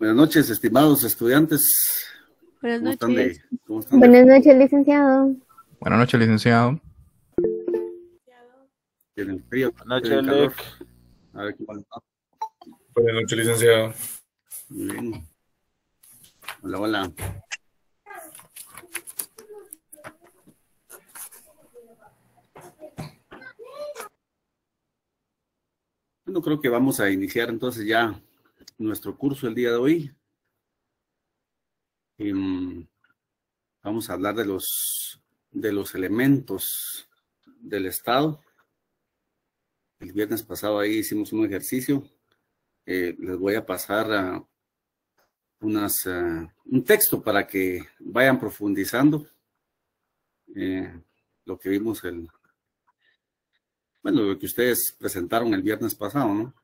Buenas noches, estimados estudiantes. Buenas ¿Cómo noches. están de- cómo están de- Buenas noches, licenciado. Buenas noches, licenciado. ¿Tienen frío? Buenas ¿Tienen noches? Alec. A ver, ¿cómo está? Buenas noches, licenciado. Muy bien. Hola, hola. Bueno, creo que vamos a iniciar entonces ya nuestro curso el día de hoy. Em, vamos a hablar de los, de los elementos del Estado. El viernes pasado ahí hicimos un ejercicio. Eh, les voy a pasar unas, eh, un texto para que vayan profundizando eh, lo que vimos el, bueno, lo que ustedes presentaron el viernes pasado, ¿no?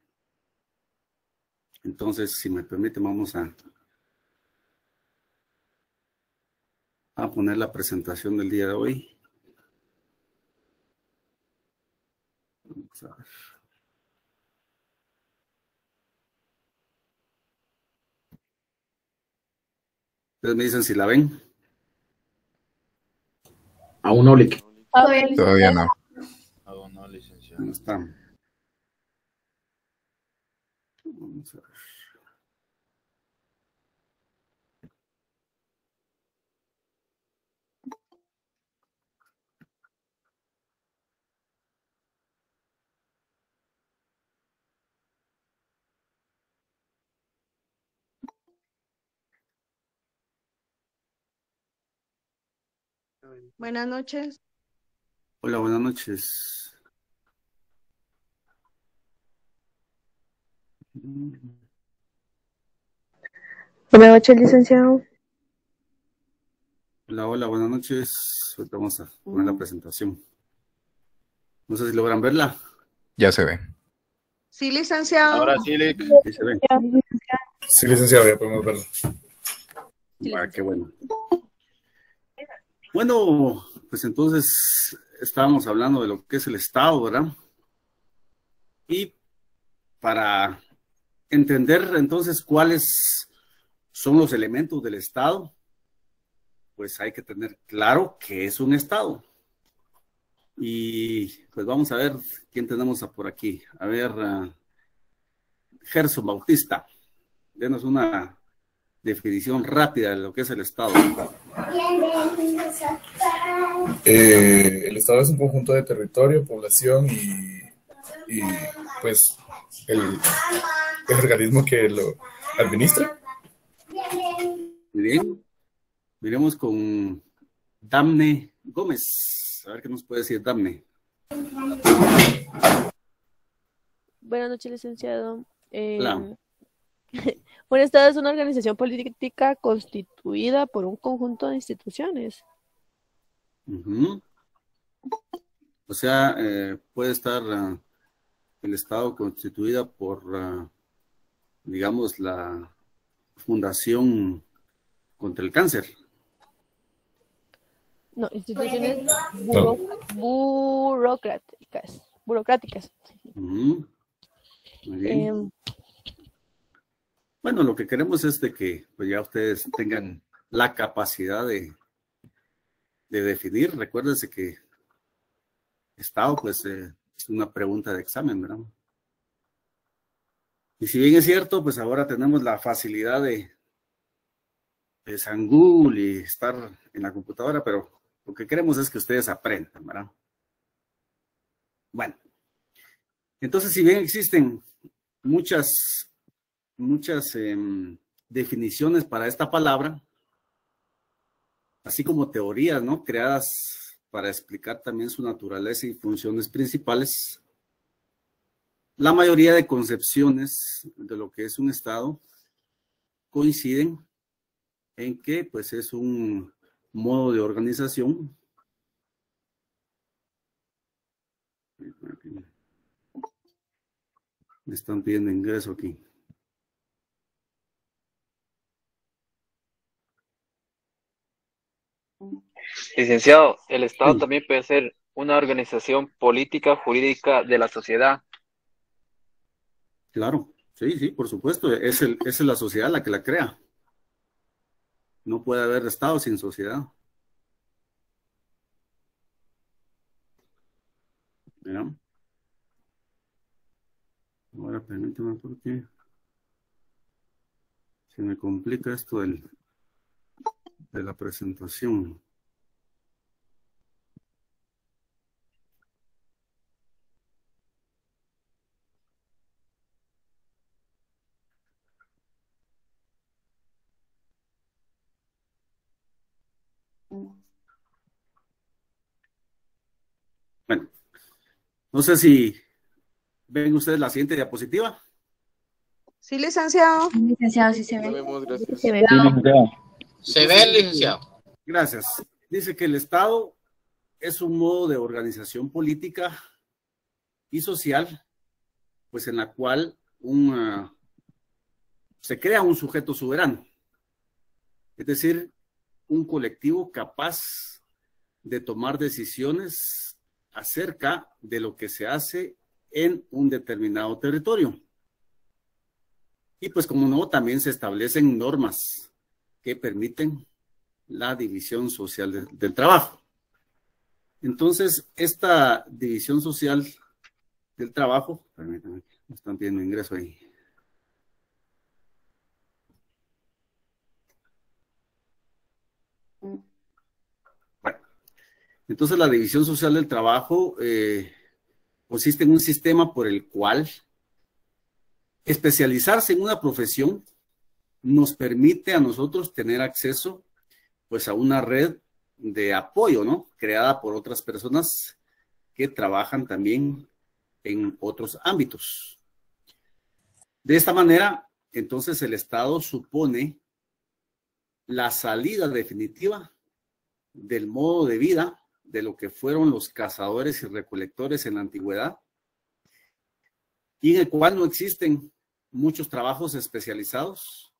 Entonces, si me permiten, vamos a, a poner la presentación del día de hoy. Vamos a ver. Ustedes me dicen si la ven. Aún no, Todavía no. Ah, no, licenciado. ¿Dónde está? Vamos a ver. buenas noches. Hola, buenas noches. Buenas noches, licenciado. Hola, hola, buenas noches. Ahorita vamos a poner la presentación. No sé si logran verla. Ya se ve. Sí, licenciado. Ahora sí, Lick. Sí se ve. Sí, licenciado, ya podemos verlo. Ah, qué bueno. Bueno, pues entonces estábamos hablando de lo que es el Estado, ¿verdad? Y para entender entonces cuáles son los elementos del Estado, pues hay que tener claro qué es un Estado. Y pues vamos a ver quién tenemos por aquí. A ver, ah, Gerson Bautista, denos una definición rápida de lo que es el Estado. Eh, el Estado es un conjunto de territorio, población y, y, pues el, el organismo que lo administra. Muy bien. Miremos con Damne Gómez. A ver qué nos puede decir Damne. Buenas noches, licenciado. Eh, Hola. un Estado es una organización política constituida por un conjunto de instituciones. O sea, eh, puede estar ah, el Estado constituida por, ah, digamos, la Fundación contra el Cáncer. No, instituciones buro- burocráticas. Burocráticas. Ujú. Muy bien. Em, Bueno, lo que queremos es de que pues ya ustedes tengan la capacidad de, de definir. Recuérdense que Estado, pues, eh, es una pregunta de examen, ¿verdad? Y si bien es cierto, pues ahora tenemos la facilidad de, de y estar en la computadora, pero lo que queremos es que ustedes aprendan, ¿verdad? Bueno, entonces, si bien existen muchas muchas em, definiciones para esta palabra, así como teorías, ¿no? Creadas para explicar también su naturaleza y funciones principales. La mayoría de concepciones de lo que es un Estado coinciden en que, pues, es un modo de organización. Me están pidiendo ingreso aquí. Licenciado, el Estado Sí. también puede ser una organización política jurídica de la sociedad. Claro, Sí, sí, por supuesto, es, el, es la sociedad la que la crea. No puede haber Estado sin sociedad. ¿Ya? Ahora permíteme porque se me complica esto del, de la presentación. Bueno, no sé si ven ustedes la siguiente diapositiva. Sí, licenciado. Licenciado, sí se ve. vemos, gracias. Se ve. Se ve, licenciado. Gracias. Dice que el Estado es un modo de organización política y social, pues en la cual un, ah, se crea un sujeto soberano, es decir, un colectivo capaz de tomar decisiones acerca de lo que se hace en un determinado territorio. Y pues como no, también se establecen normas que permiten la división social de- del trabajo. Entonces, esta división social del trabajo, permítanme, me están pidiendo ingreso ahí. Entonces la división social del trabajo eh, consiste en un sistema por el cual especializarse en una profesión nos permite a nosotros tener acceso pues a una red de apoyo, ¿no? Creada por otras personas que trabajan también en otros ámbitos. De esta manera, entonces el Estado supone la salida definitiva del modo de vida de lo que fueron los cazadores y recolectores en la antigüedad, y en el cual no existen muchos trabajos especializados,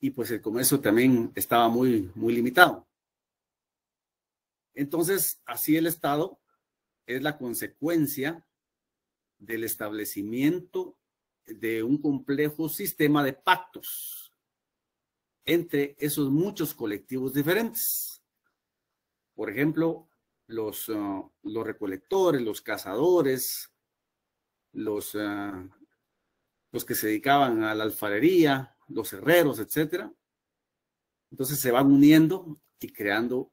y pues el comercio también estaba muy, muy limitado. Entonces, así el Estado es la consecuencia del establecimiento de un complejo sistema de pactos entre esos muchos colectivos diferentes. Por ejemplo, los, uh, los recolectores, los cazadores, los, uh, los que se dedicaban a la alfarería, los herreros, etcétera. Entonces se van uniendo y creando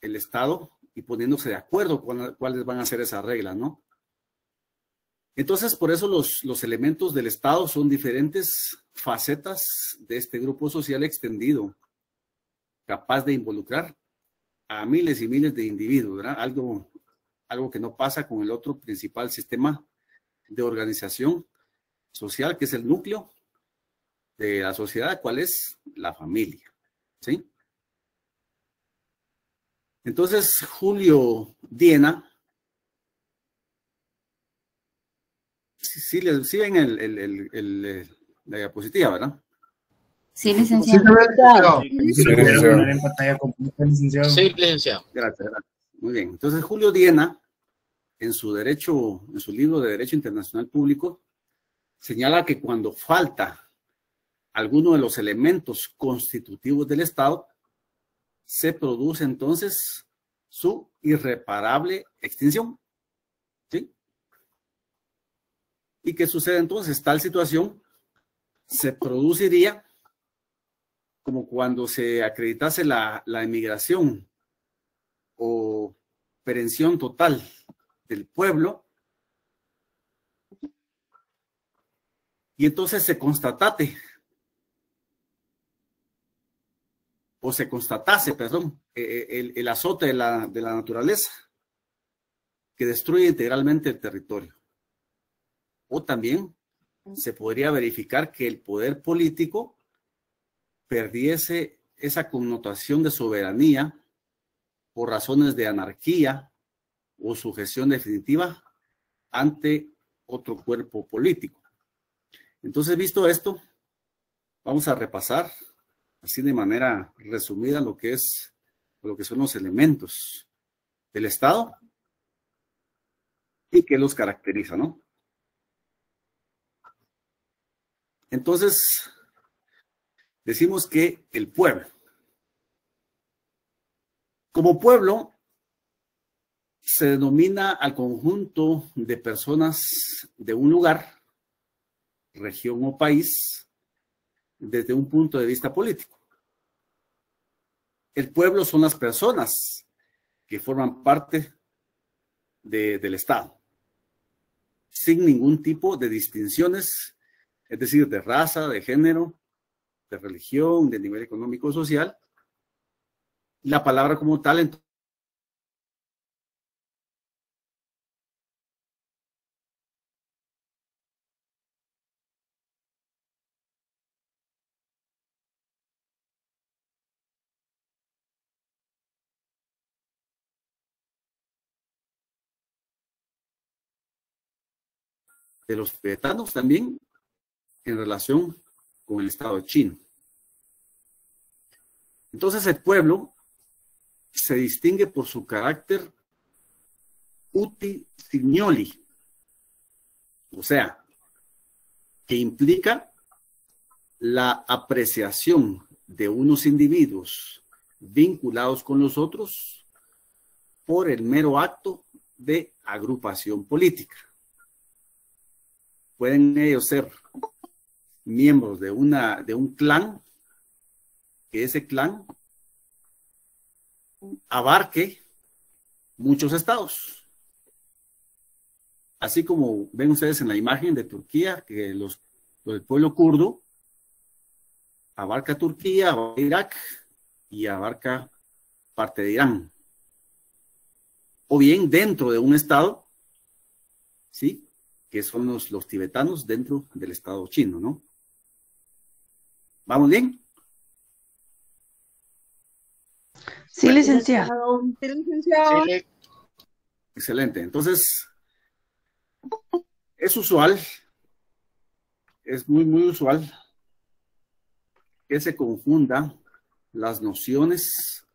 el Estado y poniéndose de acuerdo con cuáles van a ser esas reglas, ¿no? Entonces, por eso los, los elementos del Estado son diferentes facetas de este grupo social extendido, capaz de involucrar a miles y miles de individuos, ¿verdad? Algo, algo que no pasa con el otro principal sistema de organización social, que es el núcleo de la sociedad, ¿cuál es? La familia, ¿sí? Entonces, Julio Diena, sí, ven el- el, eh, la diapositiva, ¿verdad? Sí, licenciado. Sí, licenciado. Sí, licenciado. Gracias, gracias. Muy bien. Entonces, Julio Diena, en su derecho, en su libro de Derecho Internacional Público, señala que cuando falta alguno de los elementos constitutivos del Estado, se produce entonces su irreparable extinción. ¿Sí? ¿Y qué sucede entonces? Tal situación se produciría como cuando se acreditase la, emigración o perención total del pueblo y entonces se constatate o se constatase, perdón, eh, el, el azote de la, de la naturaleza que destruye integralmente el territorio. O también se podría verificar que el poder político perdiese esa connotación de soberanía por razones de anarquía o sujeción definitiva ante otro cuerpo político. Entonces, visto esto, vamos a repasar así de manera resumida lo que es lo que son los elementos del Estado y qué los caracteriza, ¿no? Entonces, decimos que el pueblo, como pueblo, se denomina al conjunto de personas de un lugar, región o país desde un punto de vista político. El pueblo son las personas que forman parte de, del Estado, sin ningún tipo de distinciones, es decir, de raza, de género, de religión, de nivel económico social. La palabra como tal, de los tibetanos también en relación con el Estado chino. Entonces el pueblo se distingue por su carácter uti signoli, o sea, que implica la apreciación de unos individuos vinculados con los otros por el mero acto de agrupación política. Pueden ellos ser miembros de, una, de un clan, que ese clan abarque muchos estados. Así como ven ustedes en la imagen de Turquía, que los, el pueblo kurdo abarca Turquía, abarca Irak y abarca parte de Irán. O bien dentro de un estado, ¿sí? Que son los, los tibetanos dentro del estado chino, ¿no? ¿Vamos bien? Sí, licenciado. Sí, licenciado. Excelente. Entonces, es usual, es muy, muy usual que se confunda las nociones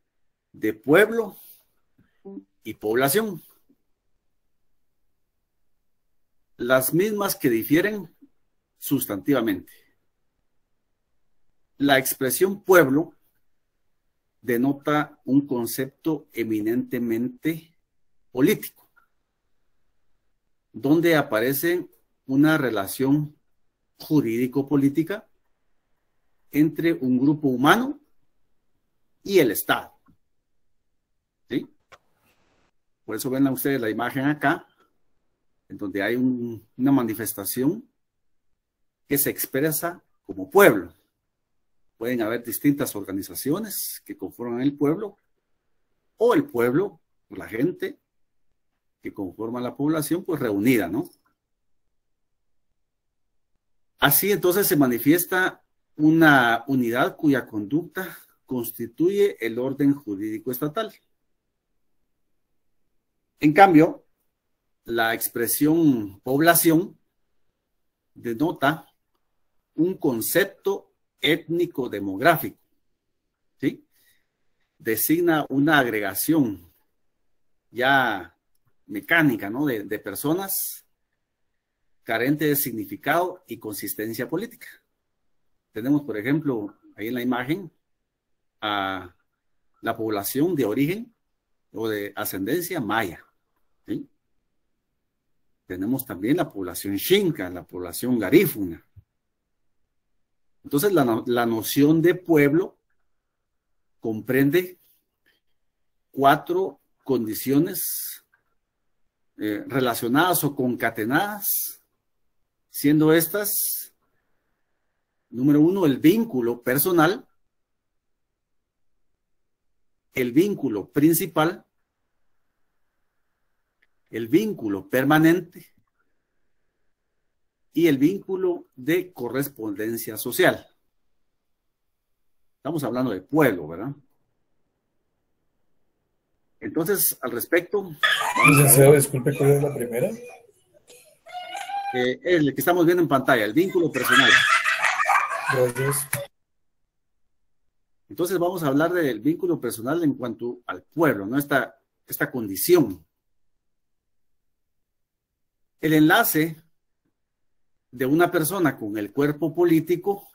de pueblo y población. Las mismas que difieren sustantivamente. La expresión pueblo denota un concepto eminentemente político, donde aparece una relación jurídico-política entre un grupo humano y el Estado. ¿Sí? Por eso ven ustedes la imagen acá, en donde hay una manifestación que se expresa como pueblo. Pueden haber distintas organizaciones que conforman el pueblo o el pueblo, la gente que conforma la población, pues reunida, ¿no? Así entonces se manifiesta una unidad cuya conducta constituye el orden jurídico estatal. En cambio, la expresión población denota un concepto étnico-demográfico. ¿sí? Designa una agregación ya mecánica ¿no? de, de personas carente de significado y consistencia política. Tenemos, por ejemplo, ahí en la imagen a la población de origen o de ascendencia maya. ¿sí? Tenemos también la población xinca, la población garífuna, entonces, la, noción de pueblo comprende cuatro condiciones eh, relacionadas o concatenadas, siendo estas, número uno, el vínculo personal, el vínculo principal, el vínculo permanente y el vínculo de correspondencia social. Estamos hablando de pueblo, ¿verdad? Entonces, al respecto... Licenciado, disculpe, ¿cuál es la primera? Eh, el que estamos viendo en pantalla, el vínculo personal. Gracias. Entonces vamos a hablar del vínculo personal en cuanto al pueblo, ¿no? Esta, esta condición. El enlace de una persona con el cuerpo político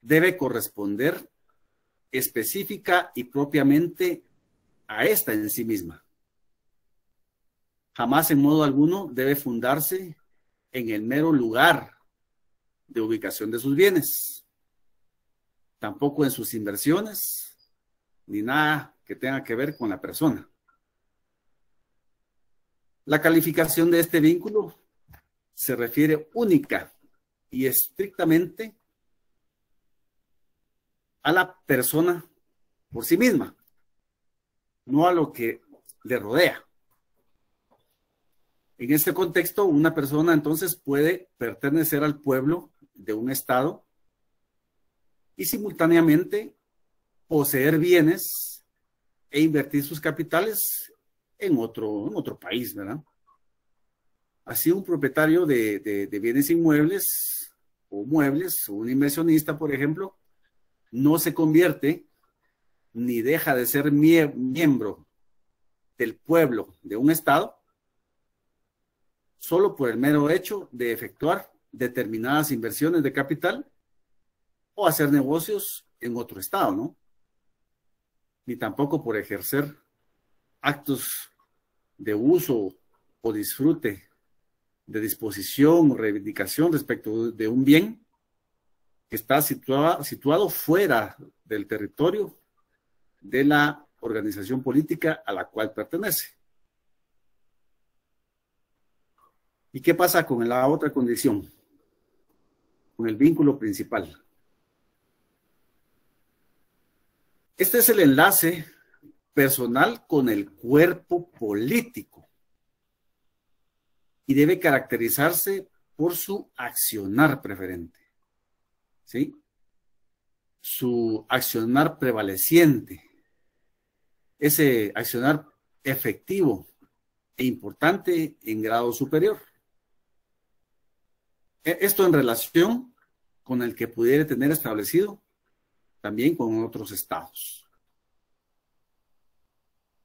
debe corresponder específica y propiamente a esta en sí misma. Jamás en modo alguno debe fundarse en el mero lugar de ubicación de sus bienes, tampoco en sus inversiones, ni nada que tenga que ver con la persona. La calificación de este vínculo se refiere única y estrictamente a la persona por sí misma, no a lo que le rodea. En este contexto, una persona entonces puede pertenecer al pueblo de un estado y simultáneamente poseer bienes e invertir sus capitales en otro, en otro país, ¿verdad? Así un propietario de, de bienes inmuebles o muebles, o un inversionista, por ejemplo, no se convierte ni deja de ser miembro del pueblo de un Estado solo por el mero hecho de efectuar determinadas inversiones de capital o hacer negocios en otro Estado, ¿no? Ni tampoco por ejercer actos de uso o disfrute de disposición o reivindicación respecto de un bien que está situado, situado fuera del territorio de la organización política a la cual pertenece. ¿Y qué pasa con la otra condición? Con el vínculo principal. Este es el enlace personal con el cuerpo político y debe caracterizarse por su accionar preferente. ¿sí? Su accionar prevaleciente, ese accionar efectivo e importante en grado superior. E, esto en relación con el que pudiera tener establecido también con otros estados.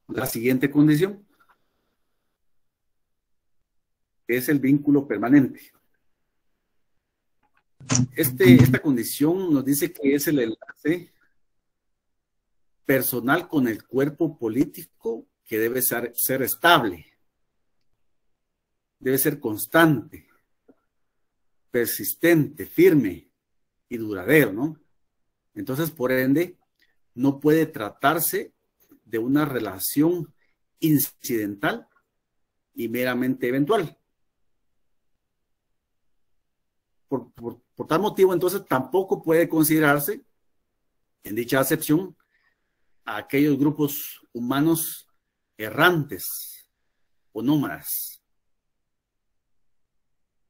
La siguiente condición es el vínculo permanente. Este, esta condición nos dice que es el enlace personal con el cuerpo político que debe ser, ser estable, debe ser constante, persistente, firme y duradero, ¿no? Entonces, por ende, no puede tratarse de una relación incidental y meramente eventual. Por, tal motivo, entonces tampoco puede considerarse en dicha acepción a aquellos grupos humanos errantes o nómadas.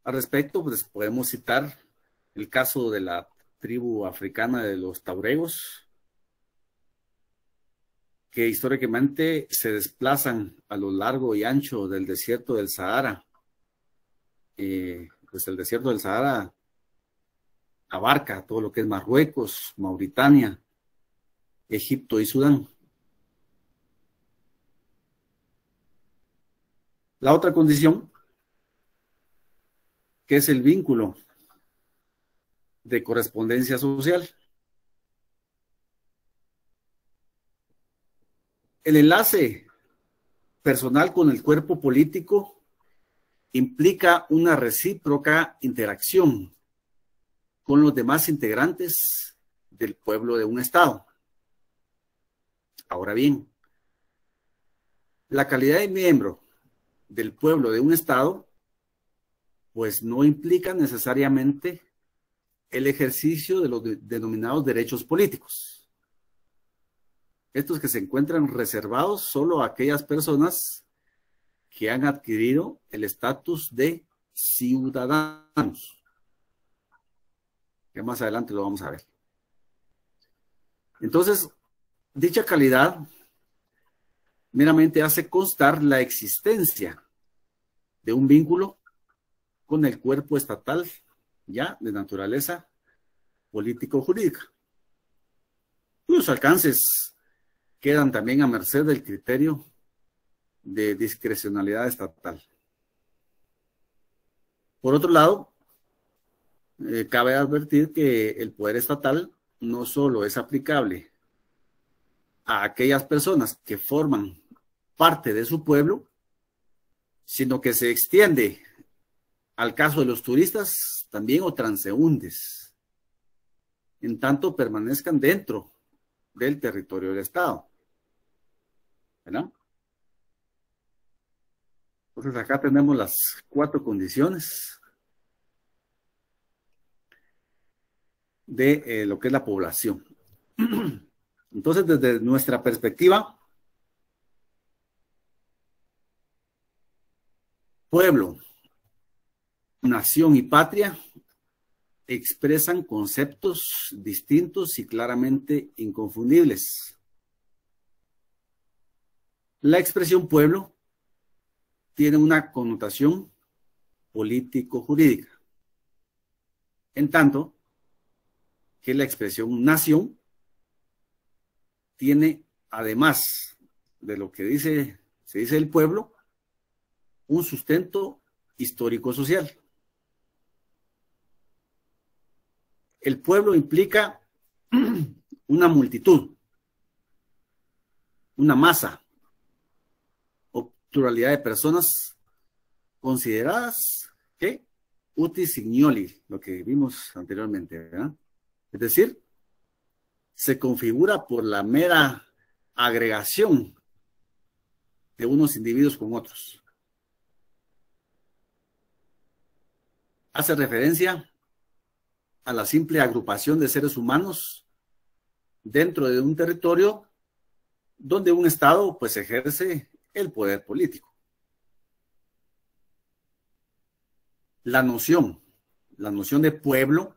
Al respecto, pues podemos citar el caso de la tribu africana de los tauregos, que históricamente se desplazan a lo largo y ancho del desierto del Sahara. Eh, pues el desierto del Sahara abarca todo lo que es Marruecos, Mauritania, Egipto y Sudán. La otra condición, que es el vínculo de correspondencia social. El enlace personal con el cuerpo político implica una recíproca interacción con los demás integrantes del pueblo de un Estado. Ahora bien, la calidad de miembro del pueblo de un Estado, pues no implica necesariamente el ejercicio de los denominados derechos políticos. Estos que se encuentran reservados solo a aquellas personas que han adquirido el estatus de ciudadanos que más adelante lo vamos a ver. Entonces, dicha calidad meramente hace constar la existencia de un vínculo con el cuerpo estatal ya de naturaleza político-jurídica. Los alcances quedan también a merced del criterio de discrecionalidad estatal. Por otro lado, eh, cabe advertir que el poder estatal no solo es aplicable a aquellas personas que forman parte de su pueblo, sino que se extiende al caso de los turistas también o transeúntes, en tanto permanezcan dentro del territorio del Estado. Entonces acá tenemos las cuatro condiciones de eh, lo que es la población. Entonces, desde nuestra perspectiva, pueblo, nación y patria expresan conceptos distintos y claramente inconfundibles. La expresión pueblo tiene una connotación político-jurídica. En tanto, que la expresión nación tiene, además de lo que dice, se dice el pueblo, un sustento histórico-social. El pueblo implica una multitud, una masa o pluralidad de personas consideradas que utis ignoli, lo que vimos anteriormente, ¿verdad? Es decir, se configura por la mera agregación de unos individuos con otros. Hace referencia a la simple agrupación de seres humanos dentro de un territorio donde un Estado pues ejerce el poder político. La noción, la noción de pueblo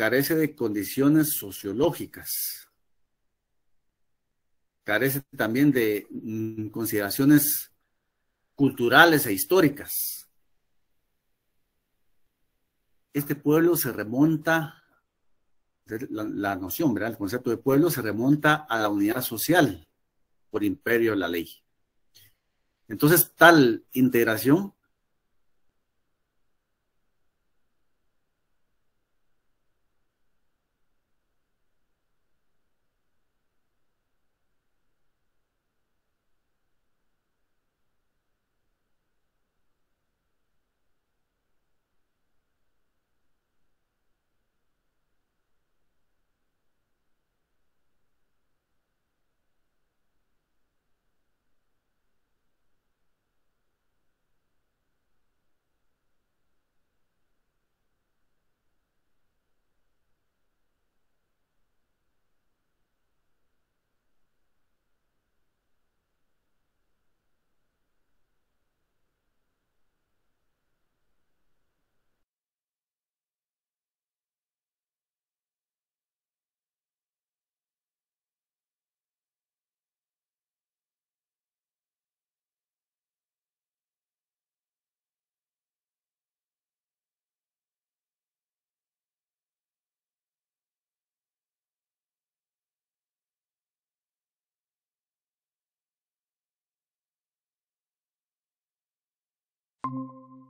carece de condiciones sociológicas, carece también de mm, consideraciones culturales e históricas. Este pueblo se remonta, la, noción, ¿verdad? El concepto de pueblo se remonta a la unidad social por imperio de la ley. Entonces, tal integración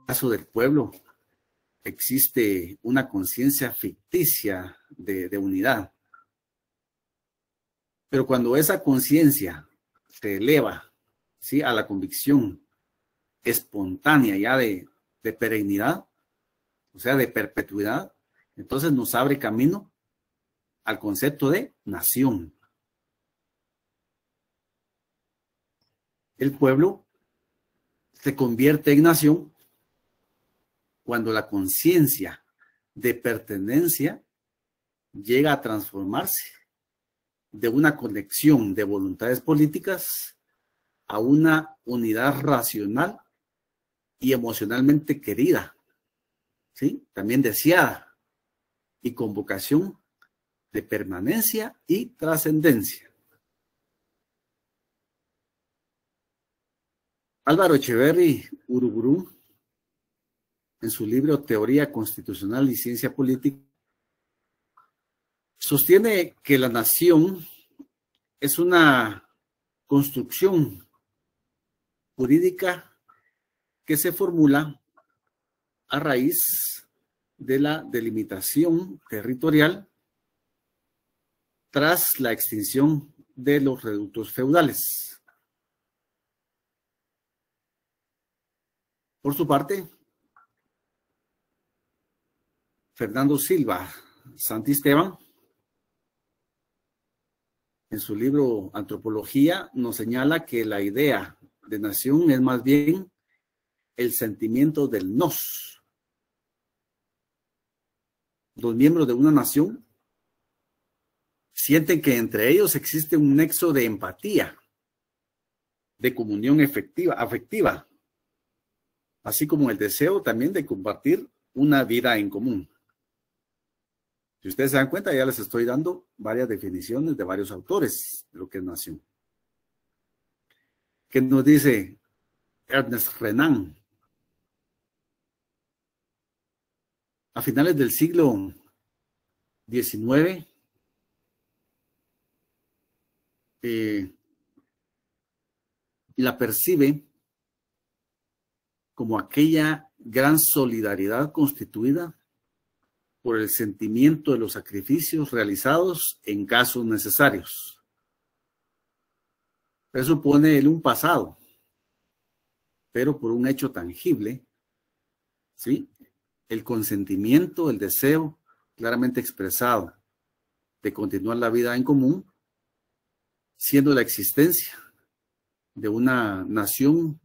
caso del pueblo existe una conciencia ficticia de, unidad. Pero cuando esa conciencia se eleva ¿sí? a la convicción espontánea ya de, de perennidad, o sea, de perpetuidad, entonces nos abre camino al concepto de nación. El pueblo se convierte en nación cuando la conciencia de pertenencia llega a transformarse de una conexión de voluntades políticas a una unidad racional y emocionalmente querida, ¿sí? También deseada y con vocación de permanencia y trascendencia. Álvaro Echeverry Urugurú, en su libro Teoría Constitucional y Ciencia Política, sostiene que la nación es una construcción jurídica que se formula a raíz de la delimitación territorial tras la extinción de los reductos feudales. Por su parte, Fernando Silva Santisteban, en su libro Antropología, nos señala que la idea de nación es más bien el sentimiento del nos. Los miembros de una nación sienten que entre ellos existe un nexo de empatía, de comunión efectiva, afectiva, así como el deseo también de compartir una vida en común. Si ustedes se dan cuenta, ya les estoy dando varias definiciones de varios autores de lo que es nación. ¿Qué nos dice Ernest Renan? A finales del siglo XIX, eh, la percibe como aquella gran solidaridad constituida por el sentimiento de los sacrificios realizados en casos necesarios. Eso pone él un pasado, pero por un hecho tangible, ¿sí? El consentimiento, el deseo claramente expresado de continuar la vida en común, siendo la existencia de una nación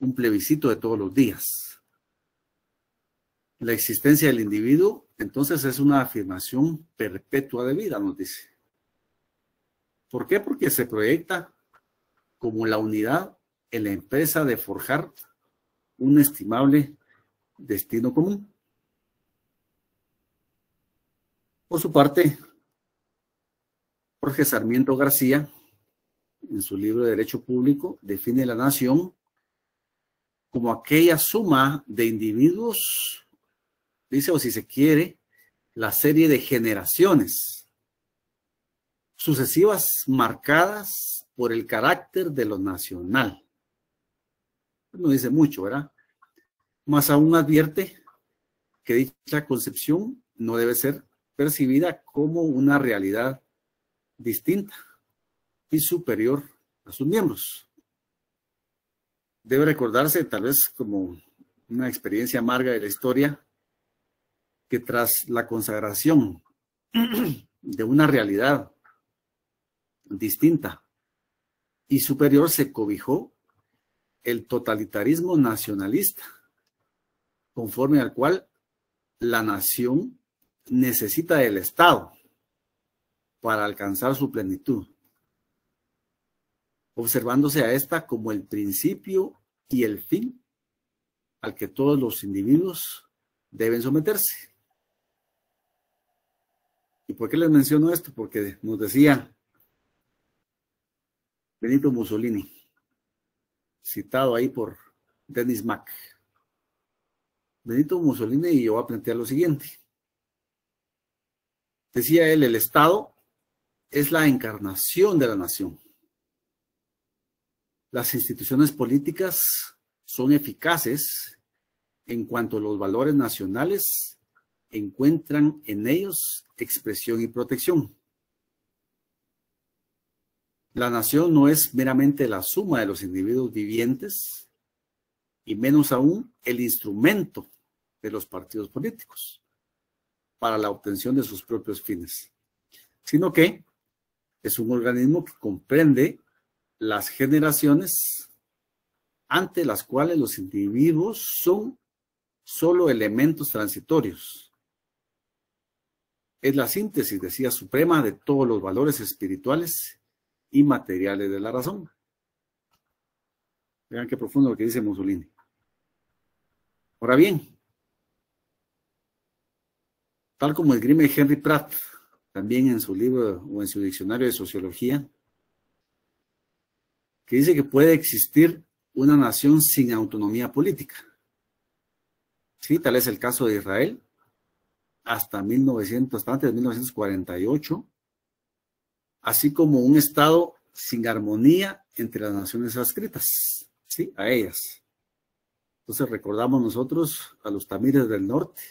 un plebiscito de todos los días. La existencia del individuo entonces es una afirmación perpetua de vida, nos dice. ¿Por qué? Porque se proyecta como la unidad en la empresa de forjar un estimable destino común. Por su parte, Jorge Sarmiento García, en su libro de Derecho Público, define la nación como aquella suma de individuos dice, o si se quiere, la serie de generaciones sucesivas marcadas por el carácter de lo nacional. No dice mucho, ¿verdad? Más aún advierte que dicha concepción no debe ser percibida como una realidad distinta y superior a sus miembros. Debe recordarse, tal vez como una experiencia amarga de la historia, que tras la consagración de una realidad distinta y superior se cobijó el totalitarismo nacionalista, conforme al cual la nación necesita del Estado para alcanzar su plenitud, observándose a esta como el principio y el fin al que todos los individuos deben someterse. ¿Y por qué les menciono esto? Porque nos decía Benito Mussolini, citado ahí por Dennis Mack. Benito Mussolini y yo voy a plantear lo siguiente. Decía él, el Estado es la encarnación de la nación. Las instituciones políticas son eficaces en cuanto a los valores nacionales encuentran en ellos expresión y protección. La nación no es meramente la suma de los individuos vivientes y menos aún el instrumento de los partidos políticos para la obtención de sus propios fines, sino que es un organismo que comprende las generaciones ante las cuales los individuos son solo elementos transitorios es la síntesis, decía, suprema de todos los valores espirituales y materiales de la razón. Vean qué profundo lo que dice Mussolini. Ahora bien, tal como esgrime Henry Pratt, también en su libro o en su diccionario de sociología, que dice que puede existir una nación sin autonomía política. Sí, tal es el caso de Israel, hasta 1900, hasta antes de 1948, así como un Estado sin armonía entre las naciones adscritas, ¿sí? A ellas. Entonces recordamos nosotros a los tamires del norte,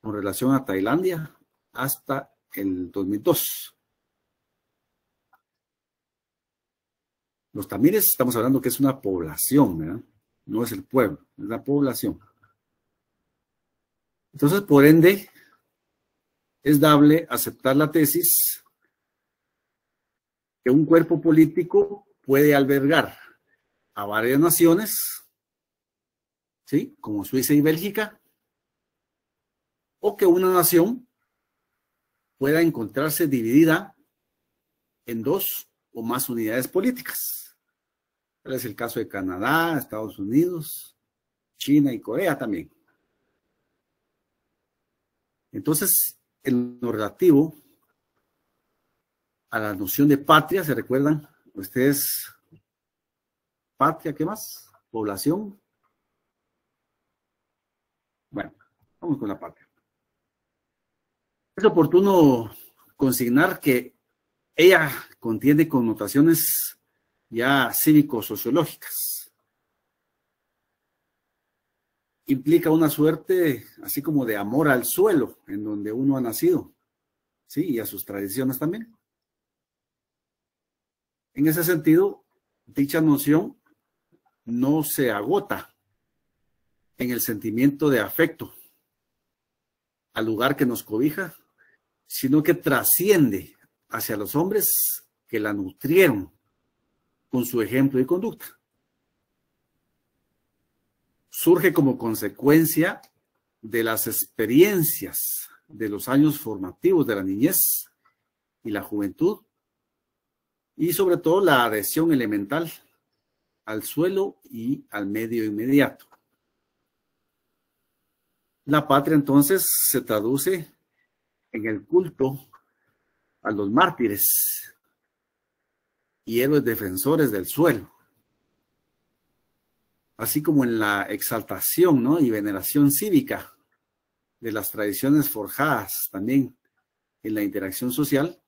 con relación a Tailandia hasta el 2002. Los tamires estamos hablando que es una población, ¿verdad? No es el pueblo, es la población. Entonces, por ende, es dable aceptar la tesis que un cuerpo político puede albergar a varias naciones, ¿sí? Como Suiza y Bélgica, o que una nación pueda encontrarse dividida en dos o más unidades políticas. Es el caso de Canadá, Estados Unidos, China y Corea también. Entonces, en lo relativo a la noción de patria, ¿se recuerdan ustedes? Patria, ¿qué más? Población. Bueno, vamos con la patria. Es oportuno consignar que ella contiene connotaciones ya cívico-sociológicas. Implica una suerte así como de amor al suelo en donde uno ha nacido, sí, y a sus tradiciones también. En ese sentido, dicha noción no se agota en el sentimiento de afecto al lugar que nos cobija sino que trasciende hacia los hombres que la nutrieron con su ejemplo y conducta. Surge como consecuencia de las experiencias de los años formativos de la niñez y la juventud y sobre todo la adhesión elemental al suelo y al medio inmediato. La patria entonces se traduce en el culto a los mártires y héroes defensores del suelo, así como en la exaltación ¿no? y veneración cívica de las tradiciones forjadas también en la interacción social.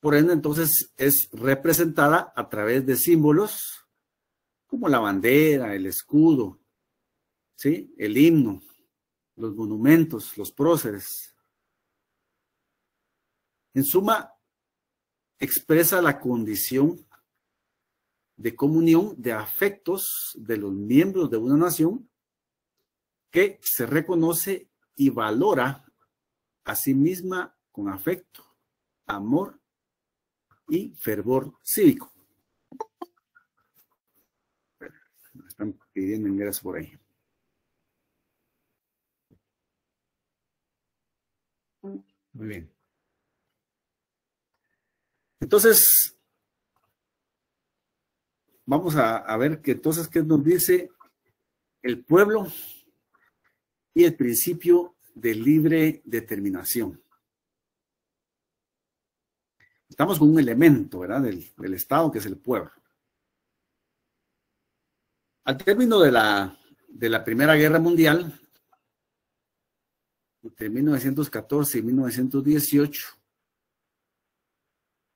Por ende, entonces es representada a través de símbolos como la bandera, el escudo, ¿sí? el himno, los monumentos, los próceres. En suma, expresa la condición de comunión de afectos de los miembros de una nación que se reconoce y valora a sí misma con afecto, amor y fervor cívico. están pidiendo ingreso por ahí. Muy bien. Entonces, vamos a, ver que entonces qué nos dice el pueblo y el principio de libre determinación. Estamos con un elemento, ¿verdad? Del, del Estado, que es el pueblo. Al término de la, de la Primera Guerra Mundial, entre 1914 y 1918,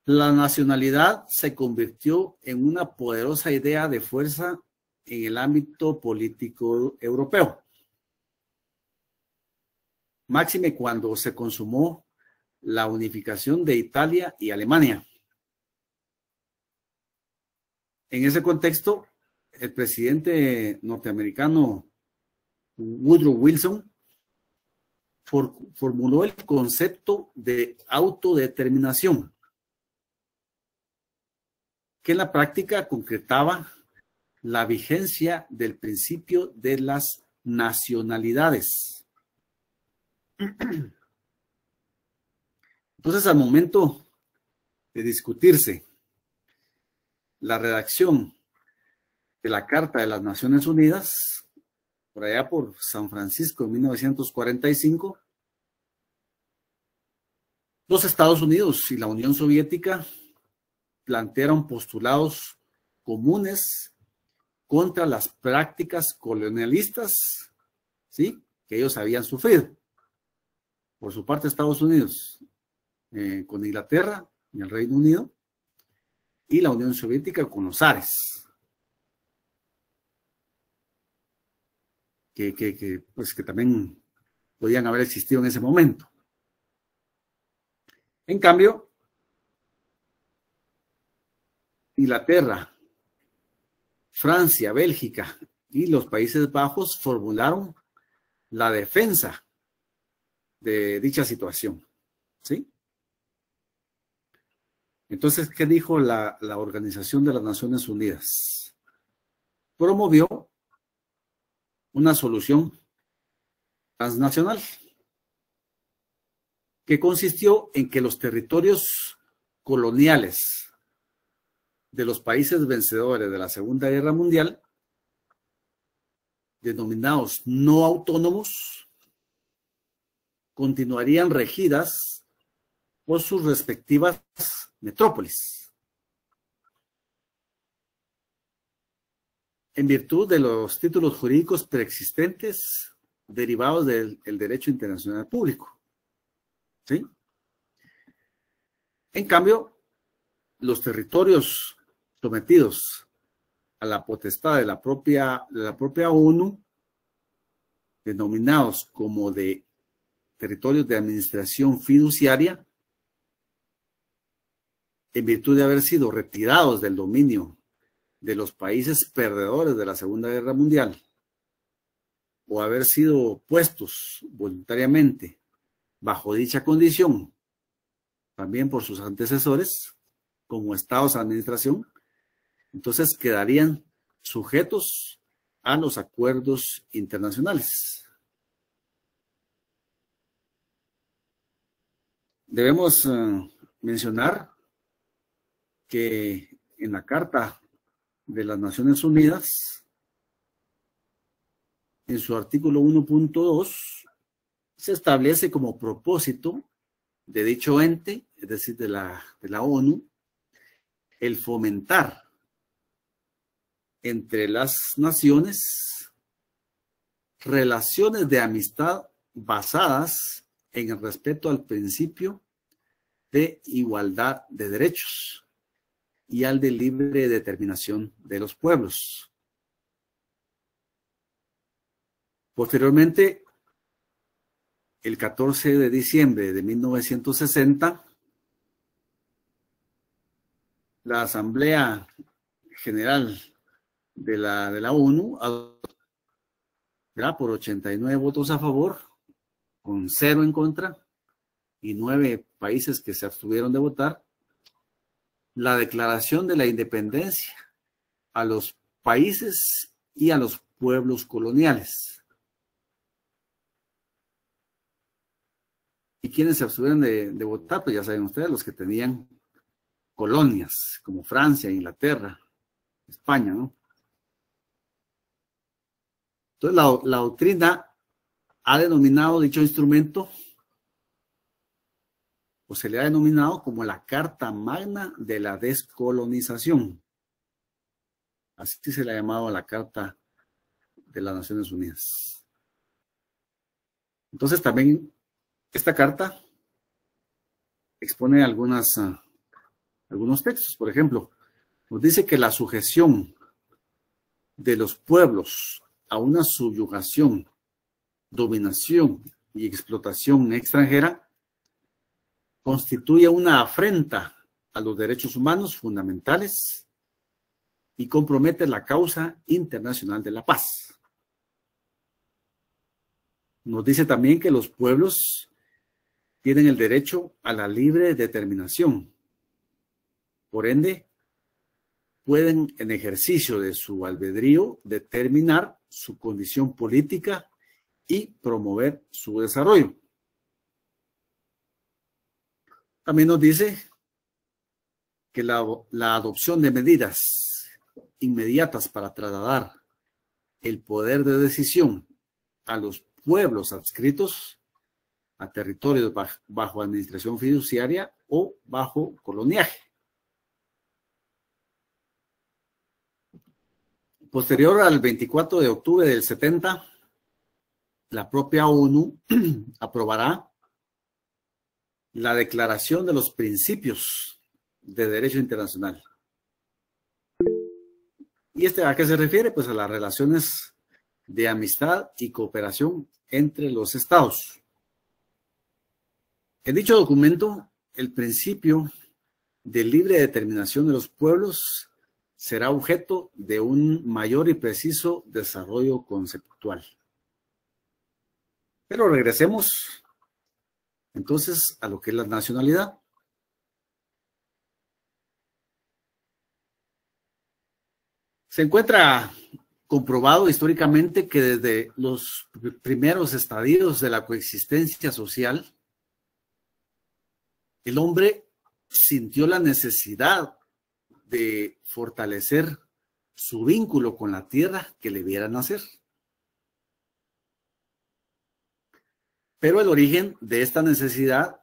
la nacionalidad se convirtió en una poderosa idea de fuerza en el ámbito político europeo. Máxime cuando se consumó la unificación de Italia y Alemania. En ese contexto, el presidente norteamericano Woodrow Wilson formuló el concepto de autodeterminación, que en la práctica concretaba la vigencia del principio de las nacionalidades. Entonces, al momento de discutirse la redacción de la Carta de las Naciones Unidas, por allá por San Francisco en 1945, los Estados Unidos y la Unión Soviética plantearon postulados comunes contra las prácticas colonialistas, ¿sí? Que ellos habían sufrido. Por su parte, Estados Unidos, eh, con Inglaterra y el Reino Unido, y la Unión Soviética con los Ares. que, que, pues que también podían haber existido en ese momento. En cambio, Inglaterra, Francia, Bélgica y los Países Bajos formularon la defensa de dicha situación. ¿Sí? Entonces, ¿qué dijo la, la Organización de las Naciones Unidas? Promovió una solución transnacional que consistió en que los territorios coloniales de los países vencedores de la Segunda Guerra Mundial, denominados no autónomos, continuarían regidas por sus respectivas metrópolis. En virtud de los títulos jurídicos preexistentes derivados del derecho internacional público. ¿Sí? En cambio, los territorios sometidos a la potestad de la propia, de la propia ONU, denominados como de territorios de administración fiduciaria, en virtud de haber sido retirados del dominio de los países perdedores de la Segunda Guerra Mundial o haber sido puestos voluntariamente bajo dicha condición, también por sus antecesores, como estados de administración, entonces quedarían sujetos a los acuerdos internacionales. Debemos eh, mencionar que en la Carta de las Naciones Unidas, en su artículo 1.2, se establece como propósito de dicho ente, es decir, de la, de la ONU, el fomentar entre las naciones relaciones de amistad basadas en el respeto al principio de igualdad de derechos y al de libre determinación de los pueblos. Posteriormente, el 14 de diciembre de 1960, la Asamblea General de la, de la ONU, por 89 votos a favor, con cero en contra, y nueve países que se abstuvieron de votar, la declaración de la independencia a los países y a los pueblos coloniales. ¿Y quiénes se abstuvieron de, votar? Pues ya saben ustedes, los que tenían colonias, como Francia, Inglaterra, España, ¿no? Entonces, la, doctrina ha denominado dicho instrumento, o se le ha denominado como la Carta Magna de la Descolonización. Así se le ha llamado la Carta de las Naciones Unidas. Entonces, también esta carta expone algunas, ah, algunos textos. Por ejemplo, nos dice que la sujeción de los pueblos a una subyugación, dominación y explotación extranjera constituye una afrenta a los derechos humanos fundamentales y compromete la causa internacional de la paz. Nos dice también que los pueblos tienen el derecho a la libre determinación. Por ende, pueden en ejercicio de su albedrío determinar su condición política y promover su desarrollo. También nos dice que la, la adopción de medidas inmediatas para trasladar el poder de decisión a los pueblos adscritos a territorios bajo, administración fiduciaria o bajo coloniaje. Posterior al 24 de octubre del 70, la propia ONU aprobará la Declaración de los Principios de Derecho Internacional. ¿Y este a qué se refiere? Pues a las relaciones de amistad y cooperación entre los estados. En dicho documento, el principio de libre determinación de los pueblos será objeto de un mayor y preciso desarrollo conceptual. Pero regresemos entonces a lo que es la nacionalidad. Se encuentra comprobado históricamente que desde los primeros estadios de la coexistencia social, el hombre sintió la necesidad de fortalecer su vínculo con la tierra que le viera nacer. Pero el origen de esta necesidad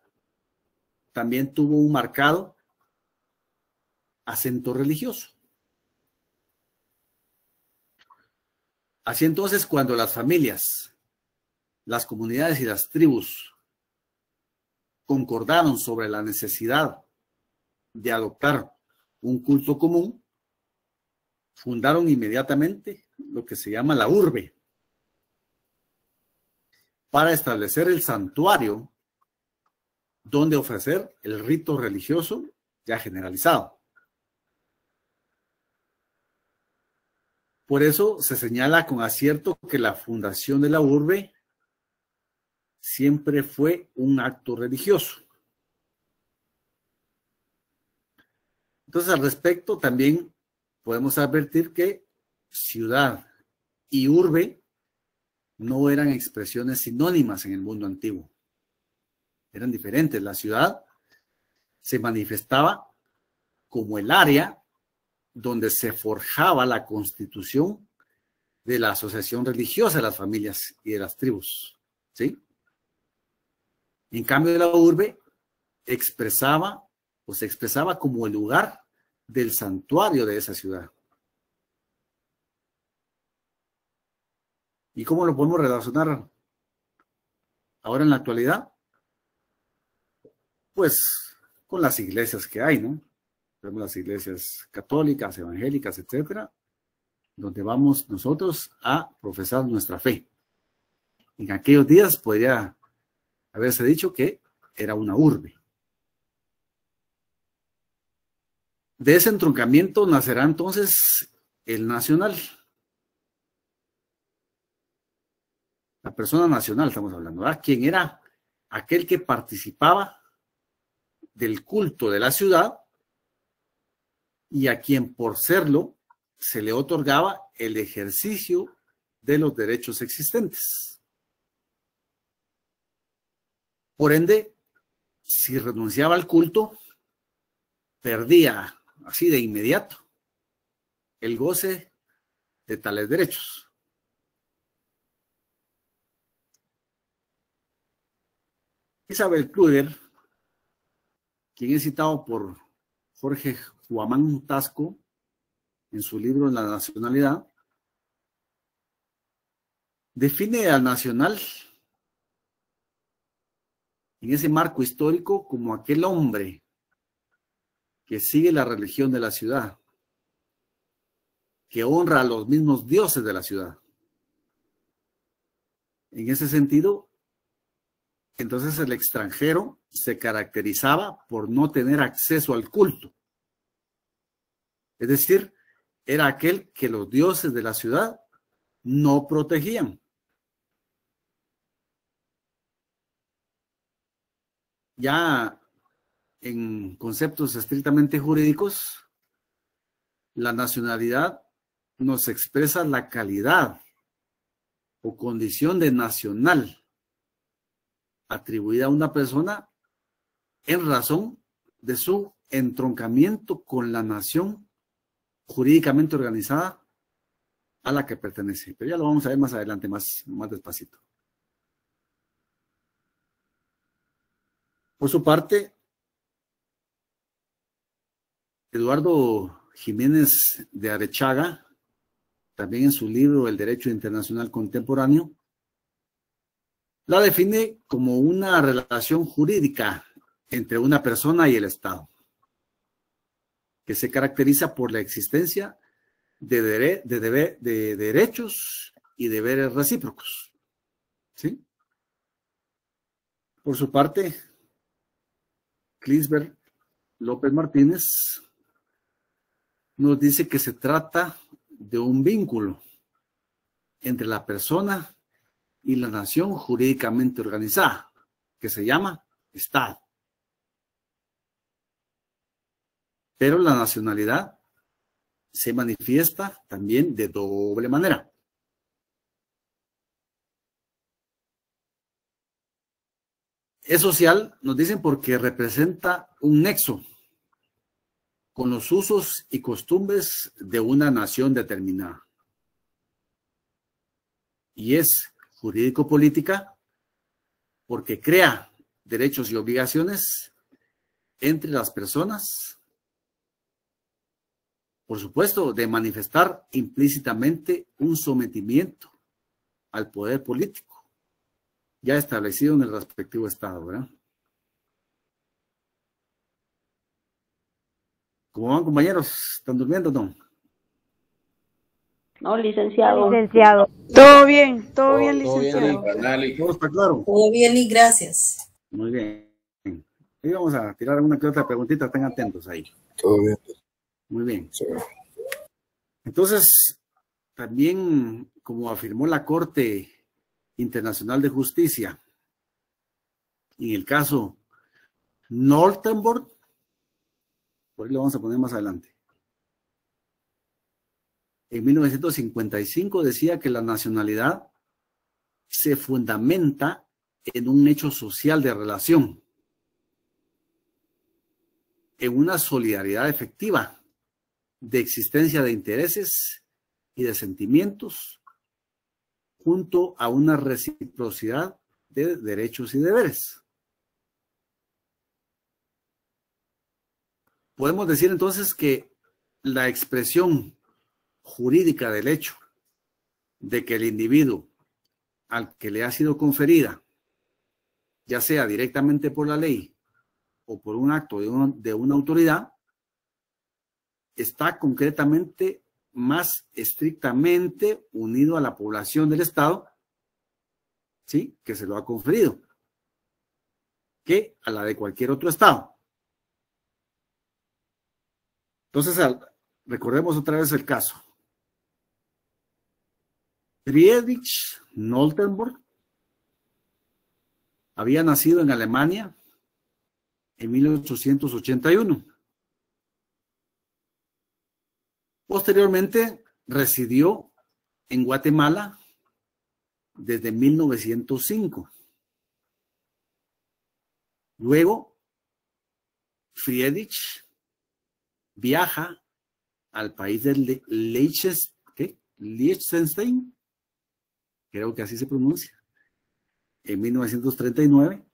también tuvo un marcado acento religioso. Así entonces, cuando las familias, las comunidades y las tribus concordaron sobre la necesidad de adoptar un culto común, fundaron inmediatamente lo que se llama la urbe para establecer el santuario donde ofrecer el rito religioso ya generalizado. Por eso se señala con acierto que la fundación de la urbe siempre fue un acto religioso. Entonces, al respecto, también podemos advertir que ciudad y urbe no eran expresiones sinónimas en el mundo antiguo. Eran diferentes. La ciudad se manifestaba como el área donde se forjaba la constitución de la asociación religiosa de las familias y de las tribus. ¿Sí? En cambio, la urbe expresaba o se expresaba como el lugar del santuario de esa ciudad. ¿Y cómo lo podemos relacionar ahora en la actualidad? Pues con las iglesias que hay, ¿no? Tenemos las iglesias católicas, evangélicas, etcétera, donde vamos nosotros a profesar nuestra fe. En aquellos días podría haberse dicho que era una urbe. De ese entroncamiento nacerá entonces el nacional. La persona nacional estamos hablando, ¿verdad? ¿Quién era aquel que participaba del culto de la ciudad y a quien por serlo se le otorgaba el ejercicio de los derechos existentes. Por ende, si renunciaba al culto, perdía así de inmediato el goce de tales derechos. Isabel Kluger, quien es citado por Jorge Huamán Tasco en su libro La Nacionalidad, define al nacional en ese marco histórico como aquel hombre que sigue la religión de la ciudad, que honra a los mismos dioses de la ciudad. En ese sentido, entonces el extranjero se caracterizaba por no tener acceso al culto. Es decir, era aquel que los dioses de la ciudad no protegían. Ya en conceptos estrictamente jurídicos, la nacionalidad nos expresa la calidad o condición de nacional atribuida a una persona en razón de su entroncamiento con la nación jurídicamente organizada a la que pertenece. Pero ya lo vamos a ver más adelante, más, más despacito. Por su parte, Eduardo Jiménez de Arechaga, también en su libro El Derecho Internacional Contemporáneo, la define como una relación jurídica entre una persona y el Estado, que se caracteriza por la existencia de, de, de derechos y deberes recíprocos. ¿Sí? Por su parte, Clisbert López Martínez nos dice que se trata de un vínculo entre la persona y la nación jurídicamente organizada, que se llama Estado. Pero la nacionalidad se manifiesta también de doble manera. Es social, nos dicen, porque representa un nexo con los usos y costumbres de una nación determinada. Y es jurídico-política porque crea derechos y obligaciones entre las personas, por supuesto, de manifestar implícitamente un sometimiento al poder político ya establecido en el respectivo estado, ¿verdad? ¿Cómo van, compañeros? ¿Están durmiendo, no? No, licenciado. Licenciado. Todo bien, todo, bien, licenciado. Todo está claro. Todo bien y gracias. Muy bien. Y vamos a tirar alguna que otra preguntita, estén atentos ahí. Todo bien. Muy bien. Entonces, también, como afirmó la Corte Internacional de Justicia, en el caso Nortenborg, por ahí lo vamos a poner más adelante. En 1955 decía que la nacionalidad se fundamenta en un hecho social de relación, en una solidaridad efectiva de existencia de intereses y de sentimientos junto a una reciprocidad de derechos y deberes. Podemos decir entonces que la expresión jurídica del hecho de que el individuo al que le ha sido conferida, ya sea directamente por la ley o por un acto de, una autoridad, está concretamente más estrictamente unido a la población del Estado, ¿sí? Que se lo ha conferido, que a la de cualquier otro Estado. Entonces, recordemos otra vez el caso. Friedrich Noltenburg había nacido en Alemania en 1881 Posteriormente residió en Guatemala desde 1905. Luego, Friedrich viaja al país de Liechtenstein, creo que así se pronuncia, en 1939.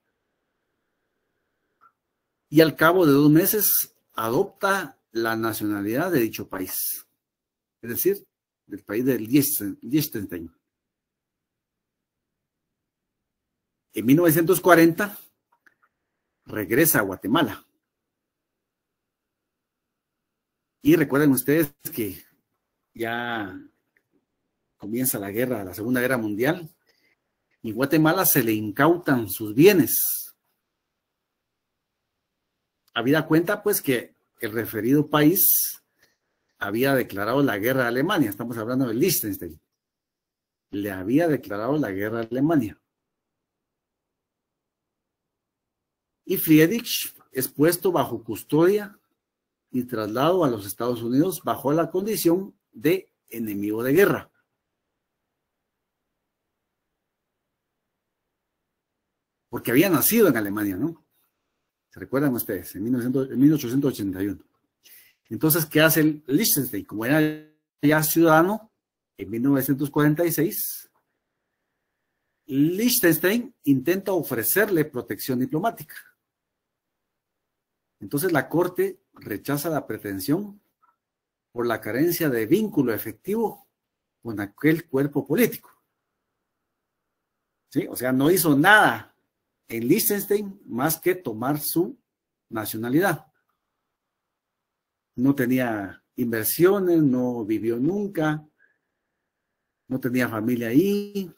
Y al cabo de dos meses adopta la nacionalidad de dicho país, es decir, del país de Liechtenstein. En 1940 regresa a Guatemala. Y recuerden ustedes que ya comienza la guerra, la Segunda Guerra Mundial, y Guatemala se le incautan sus bienes. Habida cuenta, pues, que el referido país había declarado la guerra a Alemania, estamos hablando de Liechtenstein, le había declarado la guerra a Alemania. Y Friedrich es puesto bajo custodia y traslado a los Estados Unidos bajo la condición de enemigo de guerra. Porque había nacido en Alemania, ¿no? ¿Se recuerdan ustedes? En, 1881. Entonces, ¿qué hace Liechtenstein? Como era ya ciudadano, en 1946, Liechtenstein intenta ofrecerle protección diplomática. Entonces la Corte rechaza la pretensión por la carencia de vínculo efectivo con aquel cuerpo político. ¿Sí? O sea, no hizo nada en Liechtenstein más que tomar su nacionalidad. No tenía inversiones, no vivió nunca, no tenía familia ahí.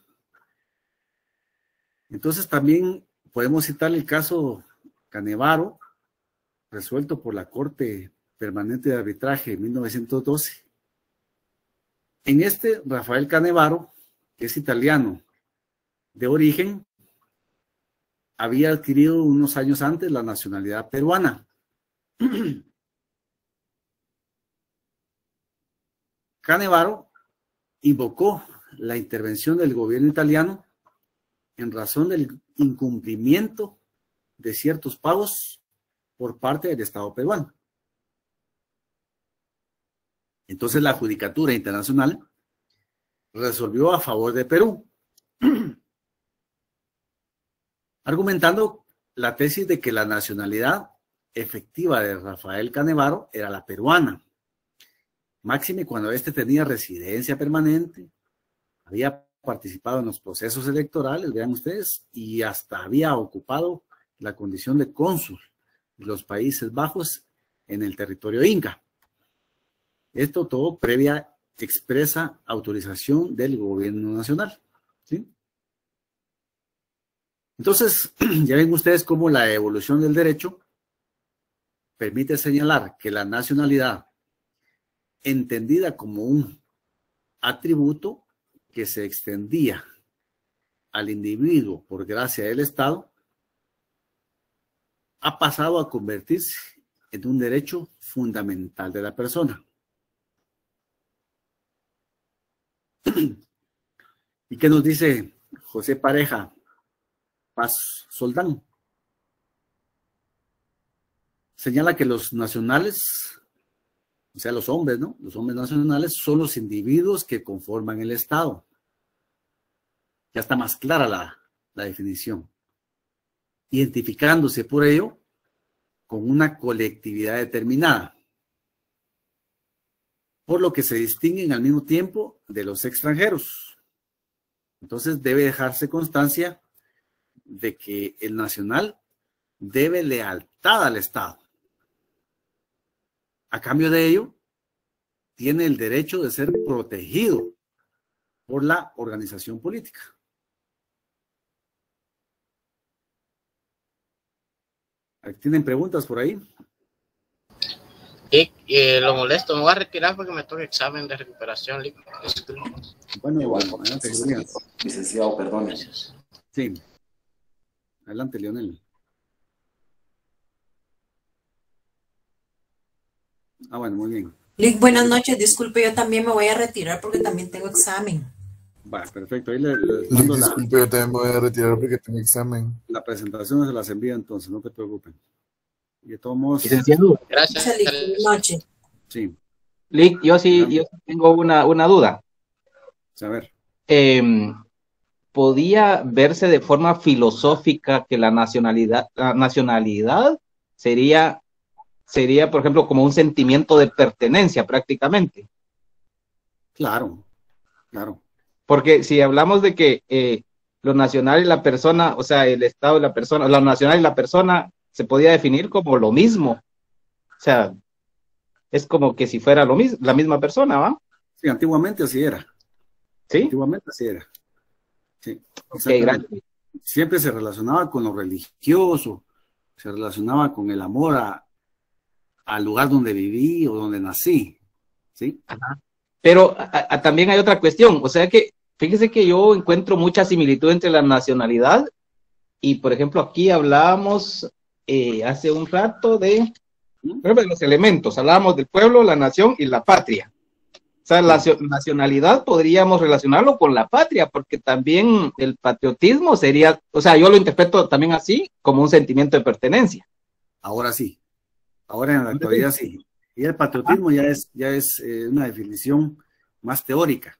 Entonces también podemos citar el caso Canevaro, resuelto por la Corte Permanente de Arbitraje en 1912. En este, Rafael Canevaro, que es italiano de origen, había adquirido unos años antes la nacionalidad peruana. Canevaro invocó la intervención del gobierno italiano en razón del incumplimiento de ciertos pagos por parte del Estado peruano. Entonces la Judicatura Internacional resolvió a favor de Perú, argumentando la tesis de que la nacionalidad efectiva de Rafael Canevaro era la peruana. Máxime cuando éste tenía residencia permanente, había participado en los procesos electorales, vean ustedes, y hasta había ocupado la condición de cónsul los Países Bajos en el territorio inca. Esto todo previa expresa autorización del gobierno nacional. Entonces, ya ven ustedes cómo la evolución del derecho permite señalar que la nacionalidad, entendida como un atributo que se extendía al individuo por gracia del Estado, ha pasado a convertirse en un derecho fundamental de la persona. ¿Y qué nos dice José Pareja Paz Soldán? Señala que los nacionales, o sea, los hombres, ¿no? Los hombres nacionales son los individuos que conforman el Estado. Ya está más clara la, la definición. Identificándose por ello con una colectividad determinada por lo que se distinguen al mismo tiempo de los extranjeros. Entonces debe dejarse constancia de que el nacional debe lealtad al Estado. A cambio de ello, tiene el derecho de ser protegido por la organización política. ¿Tienen preguntas por ahí? Y eh, lo molesto, me voy a retirar porque me toca examen de recuperación. Bueno, igual, adelante, licenciado, perdón. Sí. Adelante, Leonel. Ah, bueno, muy bien. Lick, buenas noches. Disculpe, yo también me voy a retirar porque también tengo examen. Va, perfecto. Ahí le, mando la, Disculpe, yo también voy a retirar porque tengo examen. La presentación se las envía entonces, no te preocupen. Y de todos modos. Licenciado. Gracias. Sí. Lick, yo sí, yo tengo una, una duda. A ver. Eh, ¿Podía verse de forma filosófica que la nacionalidad, la nacionalidad sería, sería, por ejemplo, como un sentimiento de pertenencia prácticamente? Claro, claro. Porque si hablamos de que eh, lo nacional y la persona, o sea, el Estado y la persona, lo nacional y la persona se podía definir como lo mismo. O sea, es como que si fuera lo mismo, la misma persona, ¿va? Sí, antiguamente así era. ¿Sí? Antiguamente así era. Sí. Okay, gracias. Siempre se relacionaba con lo religioso, se relacionaba con el amor a, al lugar donde viví o donde nací. ¿Sí? Ajá. Pero a, a, también hay otra cuestión, o sea que fíjese que yo encuentro mucha similitud entre la nacionalidad y, por ejemplo, aquí hablábamos eh, hace un rato de, de los elementos, hablábamos del pueblo, la nación y la patria. O sea, la nacionalidad podríamos relacionarlo con la patria, porque también el patriotismo sería, o sea, yo lo interpreto también así, como un sentimiento de pertenencia. Ahora sí, ahora en la actualidad sí. Y el patriotismo ya es, ya es eh, una definición más teórica,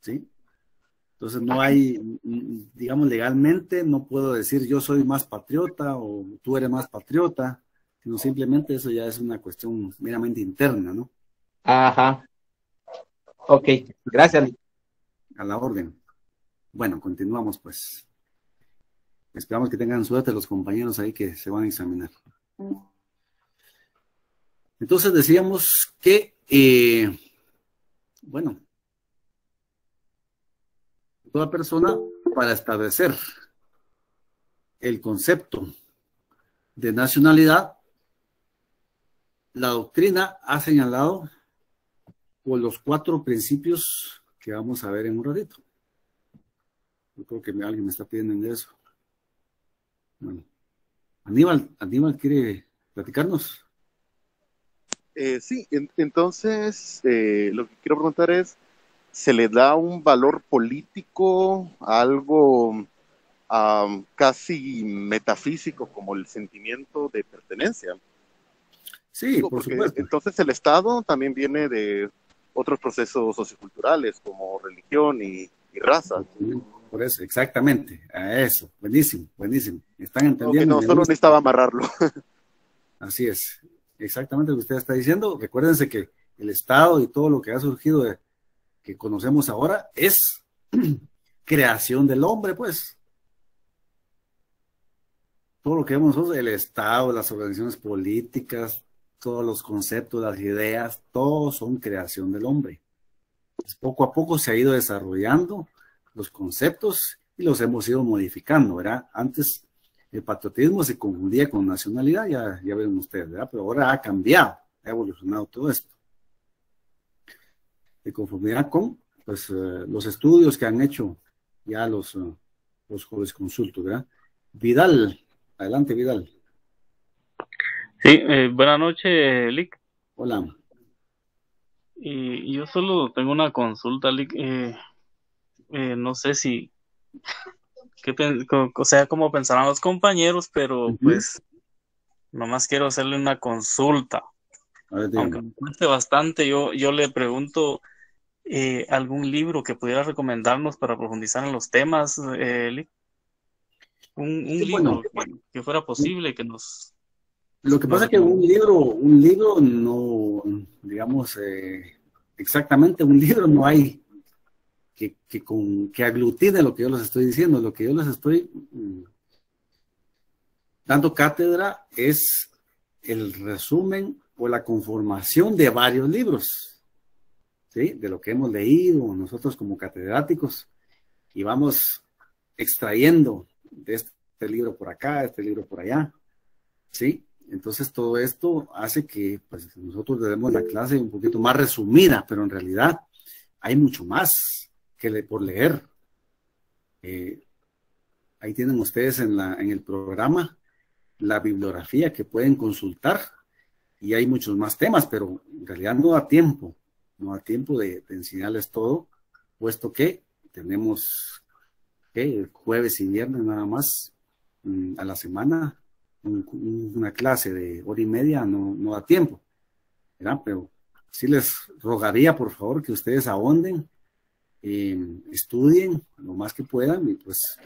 ¿sí? Entonces no hay, digamos, legalmente no puedo decir yo soy más patriota o tú eres más patriota, sino simplemente eso ya es una cuestión meramente interna, ¿no? Ajá. Ok, gracias. A la orden. Bueno, continuamos pues. Esperamos que tengan suerte los compañeros ahí que se van a examinar. Entonces decíamos que, eh, bueno, toda persona para establecer el concepto de nacionalidad, la doctrina ha señalado por los cuatro principios que vamos a ver en un ratito. Yo creo que alguien me está pidiendo eso. Bueno. Aníbal, Aníbal quiere platicarnos. Eh, sí, entonces eh, lo que quiero preguntar es, ¿se le da un valor político a algo casi metafísico como el sentimiento de pertenencia? Sí, por supuesto. Entonces el Estado también viene de otros procesos socioculturales como religión y, raza. Por eso, exactamente, a eso, buenísimo, buenísimo. Están entendiendo. no, solo necesitaba amarrarlo. Así es, exactamente lo que usted está diciendo. Recuérdense que el Estado y todo lo que ha surgido que conocemos ahora es creación del hombre, pues. Todo lo que vemos nosotros, el Estado, las organizaciones políticas, todos los conceptos, las ideas, todos son creación del hombre. Pues poco a poco se ha ido desarrollando los conceptos y los hemos ido modificando, ¿verdad? Antes el patriotismo se confundía con nacionalidad, ya, ya ven ustedes, ¿verdad? Pero ahora ha cambiado, ha evolucionado todo esto. De conformidad con pues, eh, los estudios que han hecho ya los, uh, los consultos, ¿verdad? Vidal, adelante Vidal. Sí, eh, buenas noches, Lick. Hola. Y yo solo tengo una consulta, Lick. Eh, eh, no sé si, qué, o sea, cómo pensarán los compañeros, pero pues nomás quiero hacerle una consulta. Aunque me cueste bastante, yo, yo le pregunto eh, algún libro que pudiera recomendarnos para profundizar en los temas, Lick. Un, un libro que, que, fuera posible que nos lo que pasa es que un libro, un libro no, digamos, eh, exactamente un libro no hay que, que, con, que aglutine lo que yo les estoy diciendo. Lo que yo les estoy mm, dando cátedra es el resumen o la conformación de varios libros, ¿sí? De lo que hemos leído nosotros como catedráticos y vamos extrayendo de este libro por acá, este libro por allá, ¿sí? Entonces todo esto hace que pues, nosotros demos la clase un poquito más resumida, pero en realidad hay mucho más por leer. Eh, ahí tienen ustedes en, la, en el programa la bibliografía que pueden consultar y hay muchos más temas, pero en realidad no da tiempo, no da tiempo de, enseñarles todo, puesto que tenemos jueves y viernes nada más mm, a la semana una clase de hora y media no, no da tiempo. Pero sí les rogaría, por favor, que ustedes ahonden, eh, estudien lo más que puedan y pues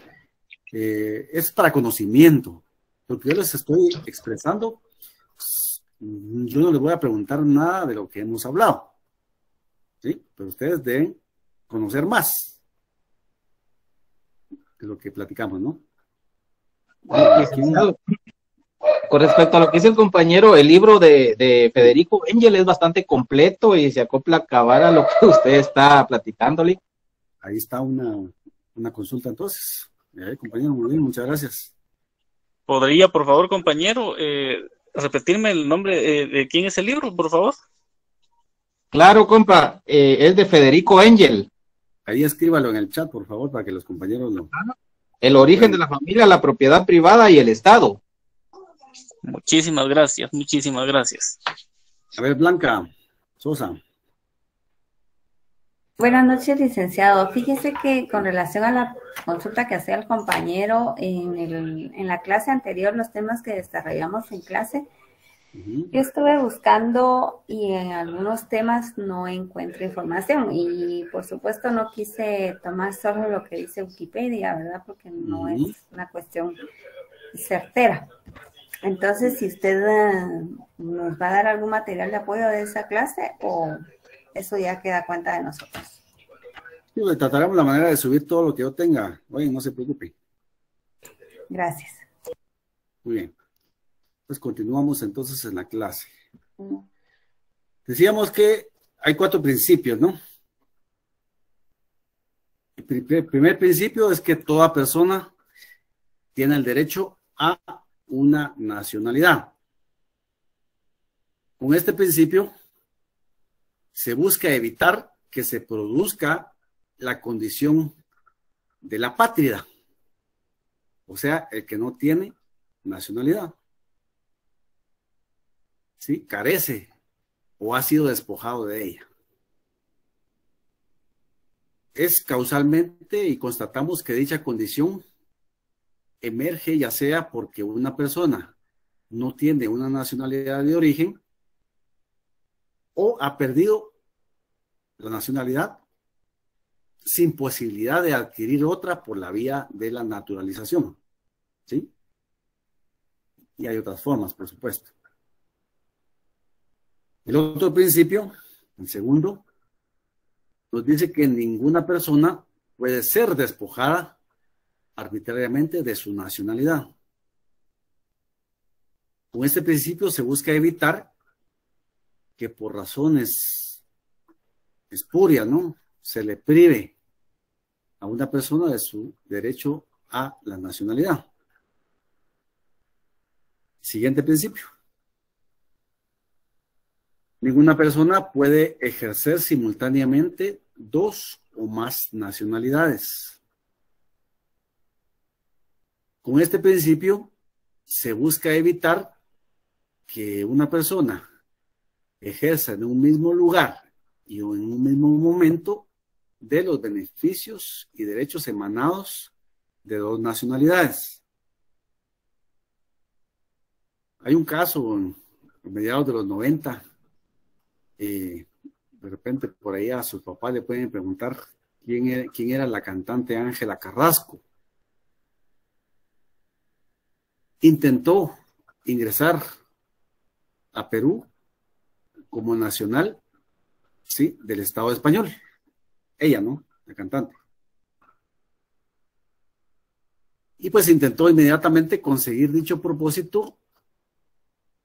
eh, es para conocimiento. Lo que yo les estoy expresando, pues, yo no les voy a preguntar nada de lo que hemos hablado, ¿sí? Pero ustedes deben conocer más de lo que platicamos, ¿no? Con respecto a lo que dice el compañero, el libro de, Federico Engel es bastante completo y se acopla a acabar a lo que usted está platicándole. Ahí está una, consulta entonces. compañero, muy bien, muchas gracias. ¿Podría, por favor, compañero, eh, repetirme el nombre de quién es el libro, por favor? Claro, compa, eh, es de Federico Engel. Ahí escríbalo en el chat, por favor, para que los compañeros lo... El origen de la familia, la propiedad privada y el Estado. Muchísimas gracias, muchísimas gracias. A ver, Blanca Sosa. Buenas noches, licenciado. Fíjese que con relación a la consulta que hacía el compañero en, el, en la clase anterior, los temas que desarrollamos en clase, yo estuve buscando y en algunos temas no encuentro información y por supuesto no quise tomar solo lo que dice Wikipedia, ¿verdad? Porque no es una cuestión certera. Entonces, si usted eh, nos va a dar algún material de apoyo de esa clase o eso ya queda cuenta de nosotros. Le trataremos la manera de subir todo lo que yo tenga. Oye, no se preocupe. Gracias. Muy bien. Pues continuamos entonces en la clase. Decíamos que hay cuatro principios, ¿no? primer, primer principio es que toda persona tiene el derecho a una nacionalidad. Con este principio se busca evitar que se produzca la condición de la patria, o sea, el que no tiene nacionalidad. ¿Sí? Carece o ha sido despojado de ella. Es causalmente y constatamos que dicha condición emerge ya sea porque una persona no tiene una nacionalidad de origen o ha perdido la nacionalidad sin posibilidad de adquirir otra por la vía de la naturalización. ¿Sí? Y hay otras formas, por supuesto. El otro principio, el segundo, nos dice que ninguna persona puede ser despojada arbitrariamente de su nacionalidad. Con este principio se busca evitar que por razones espurias, ¿no? Se le prive a una persona de su derecho a la nacionalidad. Siguiente principio. Ninguna persona puede ejercer simultáneamente dos o más nacionalidades. Con este principio se busca evitar que una persona ejerza en un mismo lugar y en un mismo momento de los beneficios y derechos emanados de dos nacionalidades. Hay un caso en, mediados de los 90, eh, de repente por ahí a su papá le pueden preguntar quién era, quién era la cantante Ángela Carrasco. Intentó ingresar a Perú como nacional, sí, del Estado español. Ella, ¿no? La cantante. Y pues intentó inmediatamente conseguir dicho propósito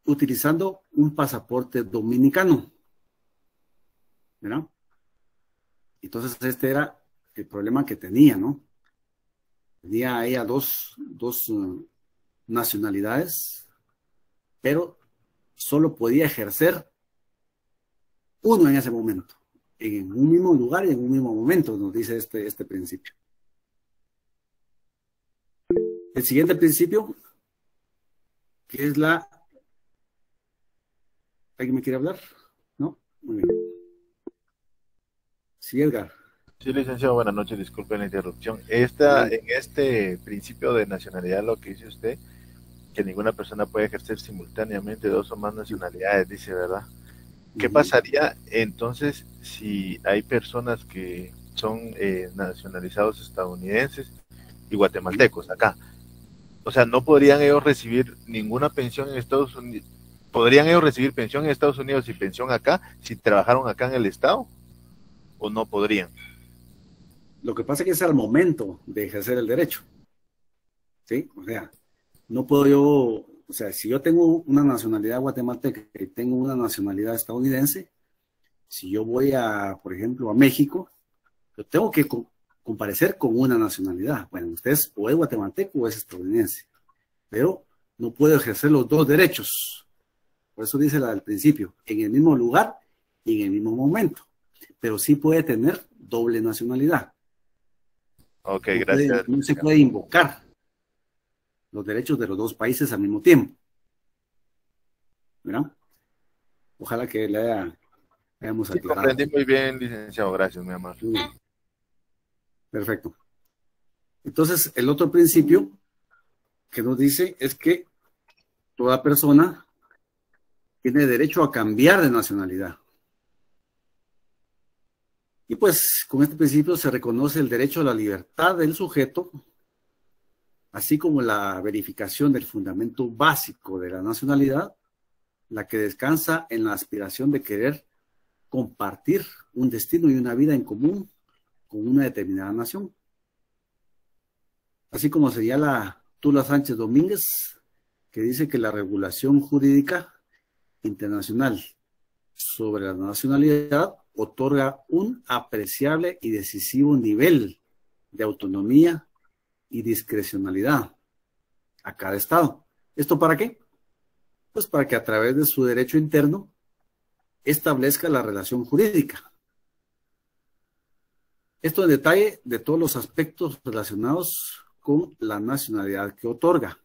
utilizando un pasaporte dominicano. ¿Verdad? Entonces este era el problema que tenía, ¿no? Tenía ella dos, dos uh, nacionalidades, pero solo podía ejercer uno en ese momento en un mismo lugar y en un mismo momento, nos dice este, este principio. El siguiente principio, que es la... ¿Alguien me quiere hablar? ¿No? Muy bien. Sí, Edgar. Sí, licenciado, buenas noches, disculpen la interrupción. Esta, en este principio de nacionalidad, lo que dice usted, que ninguna persona puede ejercer simultáneamente dos o más nacionalidades, dice, ¿verdad? ¿Qué pasaría entonces si hay personas que son eh, nacionalizados estadounidenses y guatemaltecos acá? O sea, ¿no podrían ellos recibir ninguna pensión en Estados Unidos? ¿Podrían ellos recibir pensión en Estados Unidos y pensión acá si trabajaron acá en el Estado? ¿O no podrían? Lo que pasa es que es al momento de ejercer el derecho. ¿Sí? O sea, no puedo yo o sea, si yo tengo una nacionalidad guatemalteca y tengo una nacionalidad estadounidense, si yo voy a, por ejemplo, a México, yo tengo que comparecer con una nacionalidad. Bueno, usted o es guatemalteco o es estadounidense, pero no puedo ejercer los dos derechos. Por eso dice la del principio, en el mismo lugar y en el mismo momento. Pero sí puede tener doble nacionalidad. Ok, gracias. no se puede invocar los derechos de los dos países al mismo tiempo. ¿Verdad? Ojalá que le haya, hayamos sí, comprendí muy bien, licenciado. Gracias, mi amor. Perfecto. Entonces, el otro principio que nos dice es que toda persona tiene derecho a cambiar de nacionalidad. Y pues con este principio se reconoce el derecho a la libertad del sujeto así como la verificación del fundamento básico de la nacionalidad, la que descansa en la aspiración de querer compartir un destino y una vida en común con una determinada nación. Así como señala Tula Sánchez Domínguez, que dice que la regulación jurídica internacional sobre la nacionalidad otorga un apreciable y decisivo nivel de autonomía y discrecionalidad a cada Estado. ¿Esto para qué? Pues para que a través de su derecho interno establezca la relación jurídica. Esto en detalle de todos los aspectos relacionados con la nacionalidad que otorga.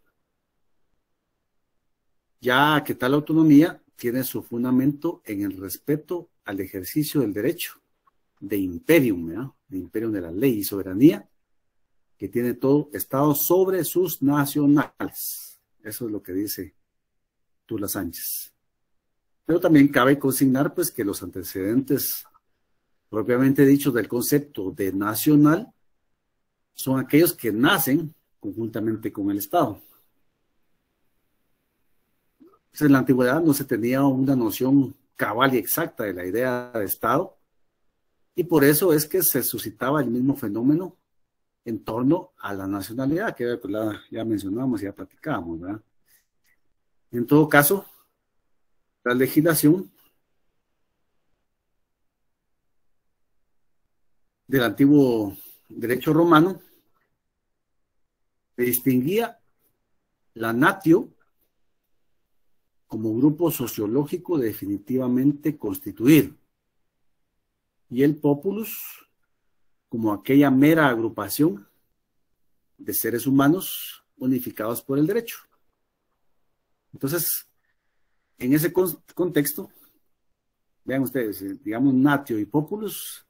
Ya que tal autonomía tiene su fundamento en el respeto al ejercicio del derecho de imperium, de imperium de la ley y soberanía que tiene todo Estado sobre sus nacionales. Eso es lo que dice Tula Sánchez. Pero también cabe consignar pues que los antecedentes propiamente dichos del concepto de nacional son aquellos que nacen conjuntamente con el Estado. Pues, en la antigüedad no se tenía una noción cabal y exacta de la idea de Estado, y por eso es que se suscitaba el mismo fenómeno en torno a la nacionalidad, que pues, ya mencionamos, ya platicábamos, ¿verdad? En todo caso, la legislación del antiguo derecho romano distinguía la natio como grupo sociológico definitivamente constituido y el populus como aquella mera agrupación de seres humanos unificados por el derecho. Entonces, en ese contexto, vean ustedes, digamos natio y populus,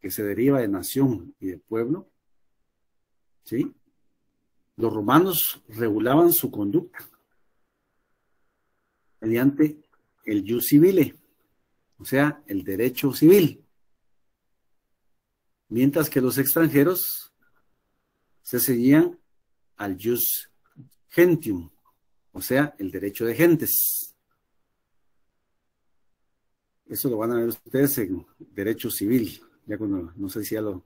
que se deriva de nación y de pueblo, ¿sí? Los romanos regulaban su conducta mediante el jus civile, o sea, el derecho civil. Mientras que los extranjeros se seguían al jus gentium, o sea, el derecho de gentes. Eso lo van a ver ustedes en derecho civil, ya cuando, no sé si ya lo,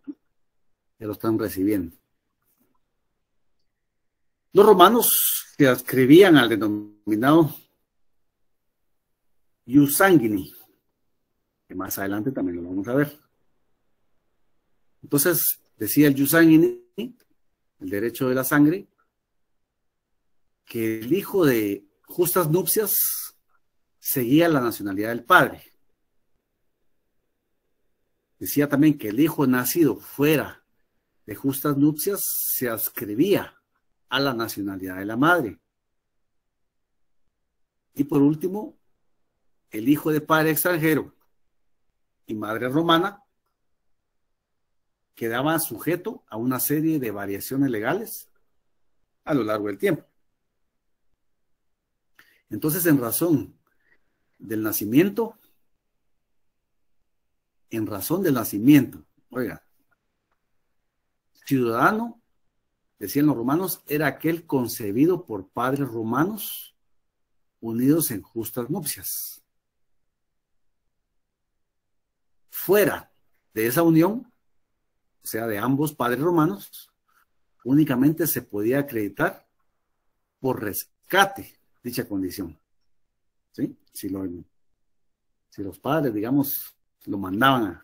están recibiendo. Los romanos se adscribían al denominado Ius Sanguini, que más adelante también lo vamos a ver. Entonces, decía el Sanguini, el derecho de la sangre, que el hijo de justas nupcias seguía la nacionalidad del padre. Decía también que el hijo nacido fuera de justas nupcias se ascribía a la nacionalidad de la madre. Y por último, el hijo de padre extranjero y madre romana quedaba sujeto a una serie de variaciones legales a lo largo del tiempo. Entonces, en razón del nacimiento, en razón del nacimiento, oiga, ciudadano, decían los romanos, era aquel concebido por padres romanos unidos en justas nupcias. Fuera de esa unión, o sea, de ambos padres romanos, únicamente se podía acreditar por rescate dicha condición. ¿Sí? Si, si los padres, digamos, lo mandaban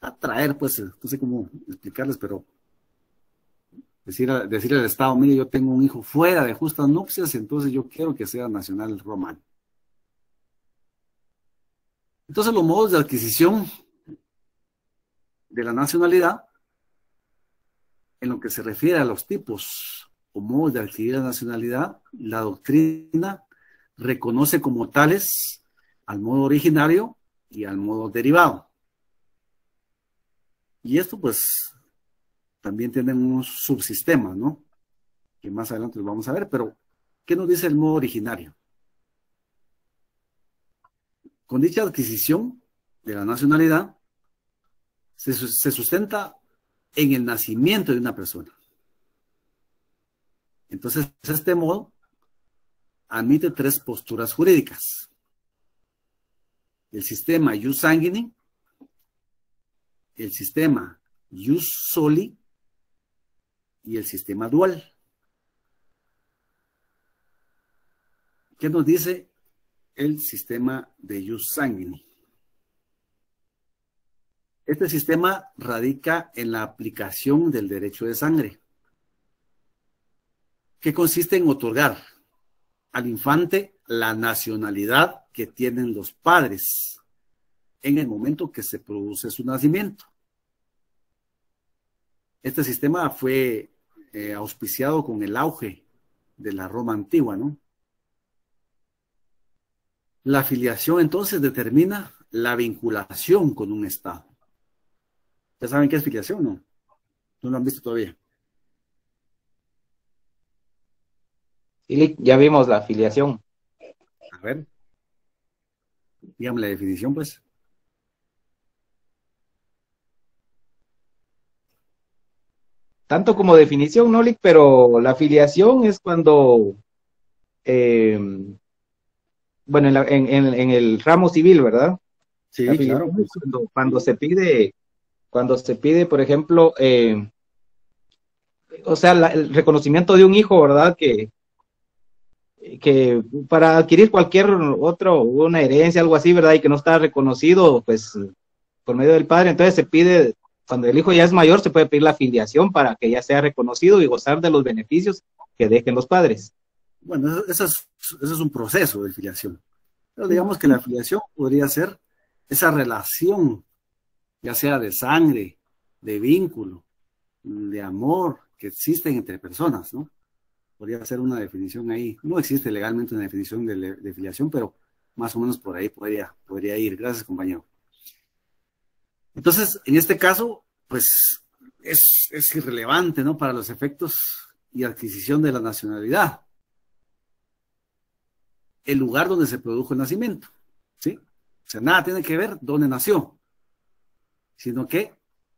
a, traer, pues, no sé cómo explicarles, pero decir, al Estado, mire, yo tengo un hijo fuera de justas nupcias, entonces yo quiero que sea nacional romano. Entonces los modos de adquisición de la nacionalidad, en lo que se refiere a los tipos o modos de adquirir la nacionalidad, la doctrina reconoce como tales al modo originario y al modo derivado. Y esto pues también tiene unos subsistemas, ¿no? Que más adelante los vamos a ver, pero ¿qué nos dice el modo originario? Con dicha adquisición de la nacionalidad, se, sustenta en el nacimiento de una persona. Entonces, este modo admite tres posturas jurídicas. El sistema Ius Sanguini, el sistema Ius Soli y el sistema dual. ¿Qué nos dice el sistema de Ius Sanguini? Este sistema radica en la aplicación del derecho de sangre, que consiste en otorgar al infante la nacionalidad que tienen los padres en el momento que se produce su nacimiento. Este sistema fue eh, auspiciado con el auge de la Roma antigua, ¿no? La afiliación entonces determina la vinculación con un Estado. ¿Ya saben qué es filiación, no? No lo han visto todavía. Sí, ya vimos la afiliación. A ver. Dígame la definición, pues. Tanto como definición, ¿no, Pero la afiliación es cuando, eh, bueno, en, en, el ramo civil, ¿verdad? Sí, claro. Cuando, se pide, cuando se pide, por ejemplo, eh, o sea, el reconocimiento de un hijo, ¿verdad? Que, que para adquirir cualquier otro, una herencia, algo así, ¿verdad? Y que no está reconocido, pues, por medio del padre, entonces se pide, cuando el hijo ya es mayor, se puede pedir la filiación para que ya sea reconocido y gozar de los beneficios que dejen los padres. Bueno, eso es, eso es un proceso de filiación. Pero digamos que la filiación podría ser esa relación, ya sea de sangre, de vínculo, de amor, que existen entre personas, ¿no? podría ser una definición ahí. No existe legalmente una definición de, filiación, pero más o menos por ahí podría, podría ir. Gracias, compañero. Entonces, en este caso, pues es, es irrelevante, ¿no? Para los efectos y adquisición de la nacionalidad. El lugar donde se produjo el nacimiento, ¿sí? O sea, nada tiene que ver dónde nació, sino que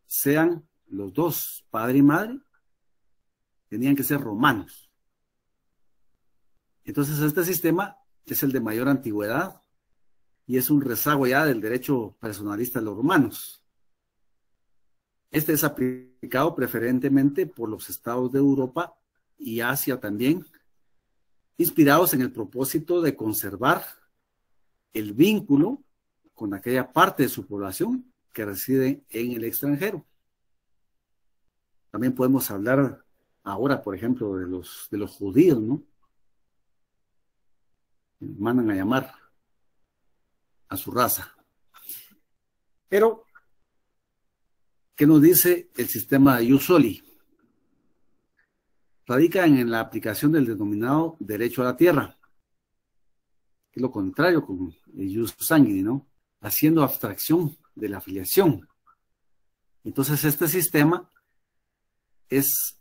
sean los dos, padre y madre, tenían que ser romanos. Entonces, este sistema es el de mayor antigüedad y es un rezago ya del derecho personalista de los romanos. Este es aplicado preferentemente por los estados de Europa y Asia también, inspirados en el propósito de conservar el vínculo con aquella parte de su población que reside en el extranjero. También podemos hablar ahora, por ejemplo, de los, de los judíos, ¿no? mandan a llamar a su raza. Pero, ¿qué nos dice el sistema de Usoli? Radica en la aplicación del denominado derecho a la tierra, es lo contrario con el ¿no? Haciendo abstracción de la afiliación. Entonces, este sistema es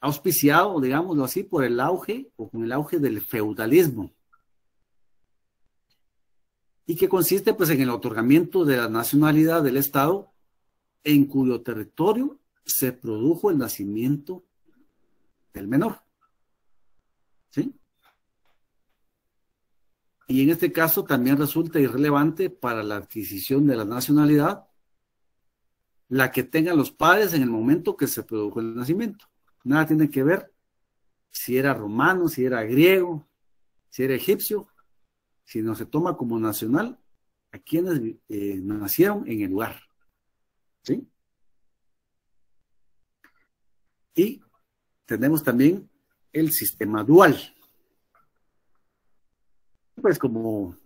auspiciado, digámoslo así, por el auge o con el auge del feudalismo y que consiste pues en el otorgamiento de la nacionalidad del Estado en cuyo territorio se produjo el nacimiento del menor. ¿Sí? Y en este caso también resulta irrelevante para la adquisición de la nacionalidad la que tengan los padres en el momento que se produjo el nacimiento. Nada tiene que ver si era romano, si era griego, si era egipcio, sino se toma como nacional a quienes eh, nacieron en el lugar. ¿Sí? Y tenemos también el sistema dual. Pues como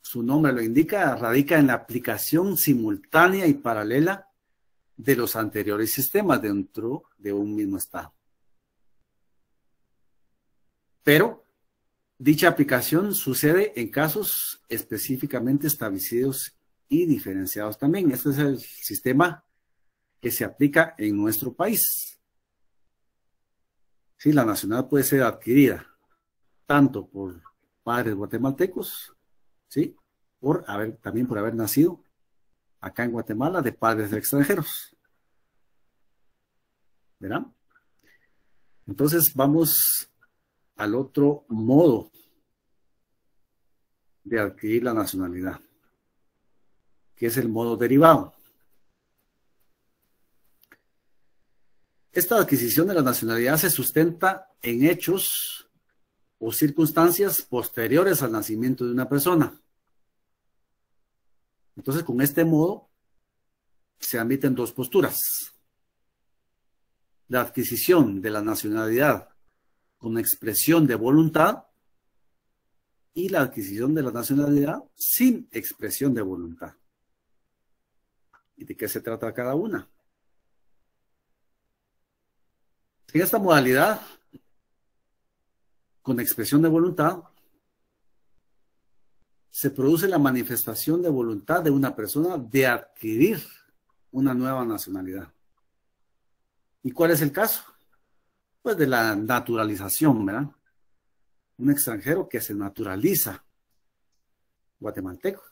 su nombre lo indica, radica en la aplicación simultánea y paralela de los anteriores sistemas dentro de un mismo estado. Pero Dicha aplicación sucede en casos específicamente establecidos y diferenciados también. Este es el sistema que se aplica en nuestro país. Sí, la nacional puede ser adquirida tanto por padres guatemaltecos, ¿sí? Por haber, también por haber nacido acá en Guatemala de padres extranjeros. ¿Verán? Entonces vamos al otro modo de adquirir la nacionalidad, que es el modo derivado. Esta adquisición de la nacionalidad se sustenta en hechos o circunstancias posteriores al nacimiento de una persona. Entonces, con este modo, se admiten dos posturas. La adquisición de la nacionalidad con expresión de voluntad y la adquisición de la nacionalidad sin expresión de voluntad. ¿Y de qué se trata cada una? En esta modalidad, con expresión de voluntad, se produce la manifestación de voluntad de una persona de adquirir una nueva nacionalidad. ¿Y cuál es el caso? Pues de la naturalización, ¿verdad? Un extranjero que se naturaliza guatemalteco.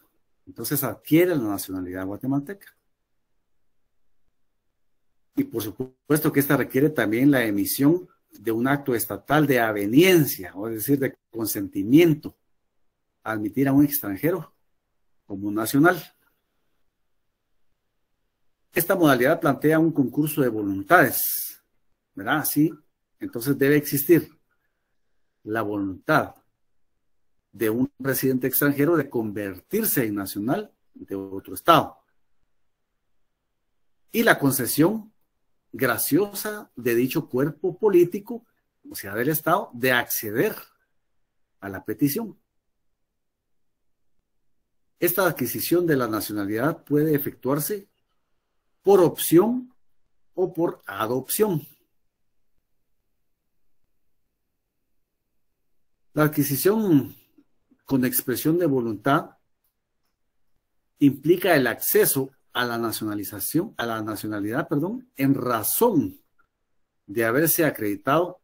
Entonces adquiere la nacionalidad guatemalteca. Y por supuesto que esta requiere también la emisión de un acto estatal de aveniencia, o es decir, de consentimiento admitir a un extranjero como nacional. Esta modalidad plantea un concurso de voluntades, ¿verdad? Sí, entonces debe existir la voluntad de un residente extranjero de convertirse en nacional de otro estado. Y la concesión graciosa de dicho cuerpo político, o sea, del Estado, de acceder a la petición. Esta adquisición de la nacionalidad puede efectuarse por opción o por adopción. La adquisición con expresión de voluntad implica el acceso a la nacionalización, a la nacionalidad, perdón, en razón de haberse acreditado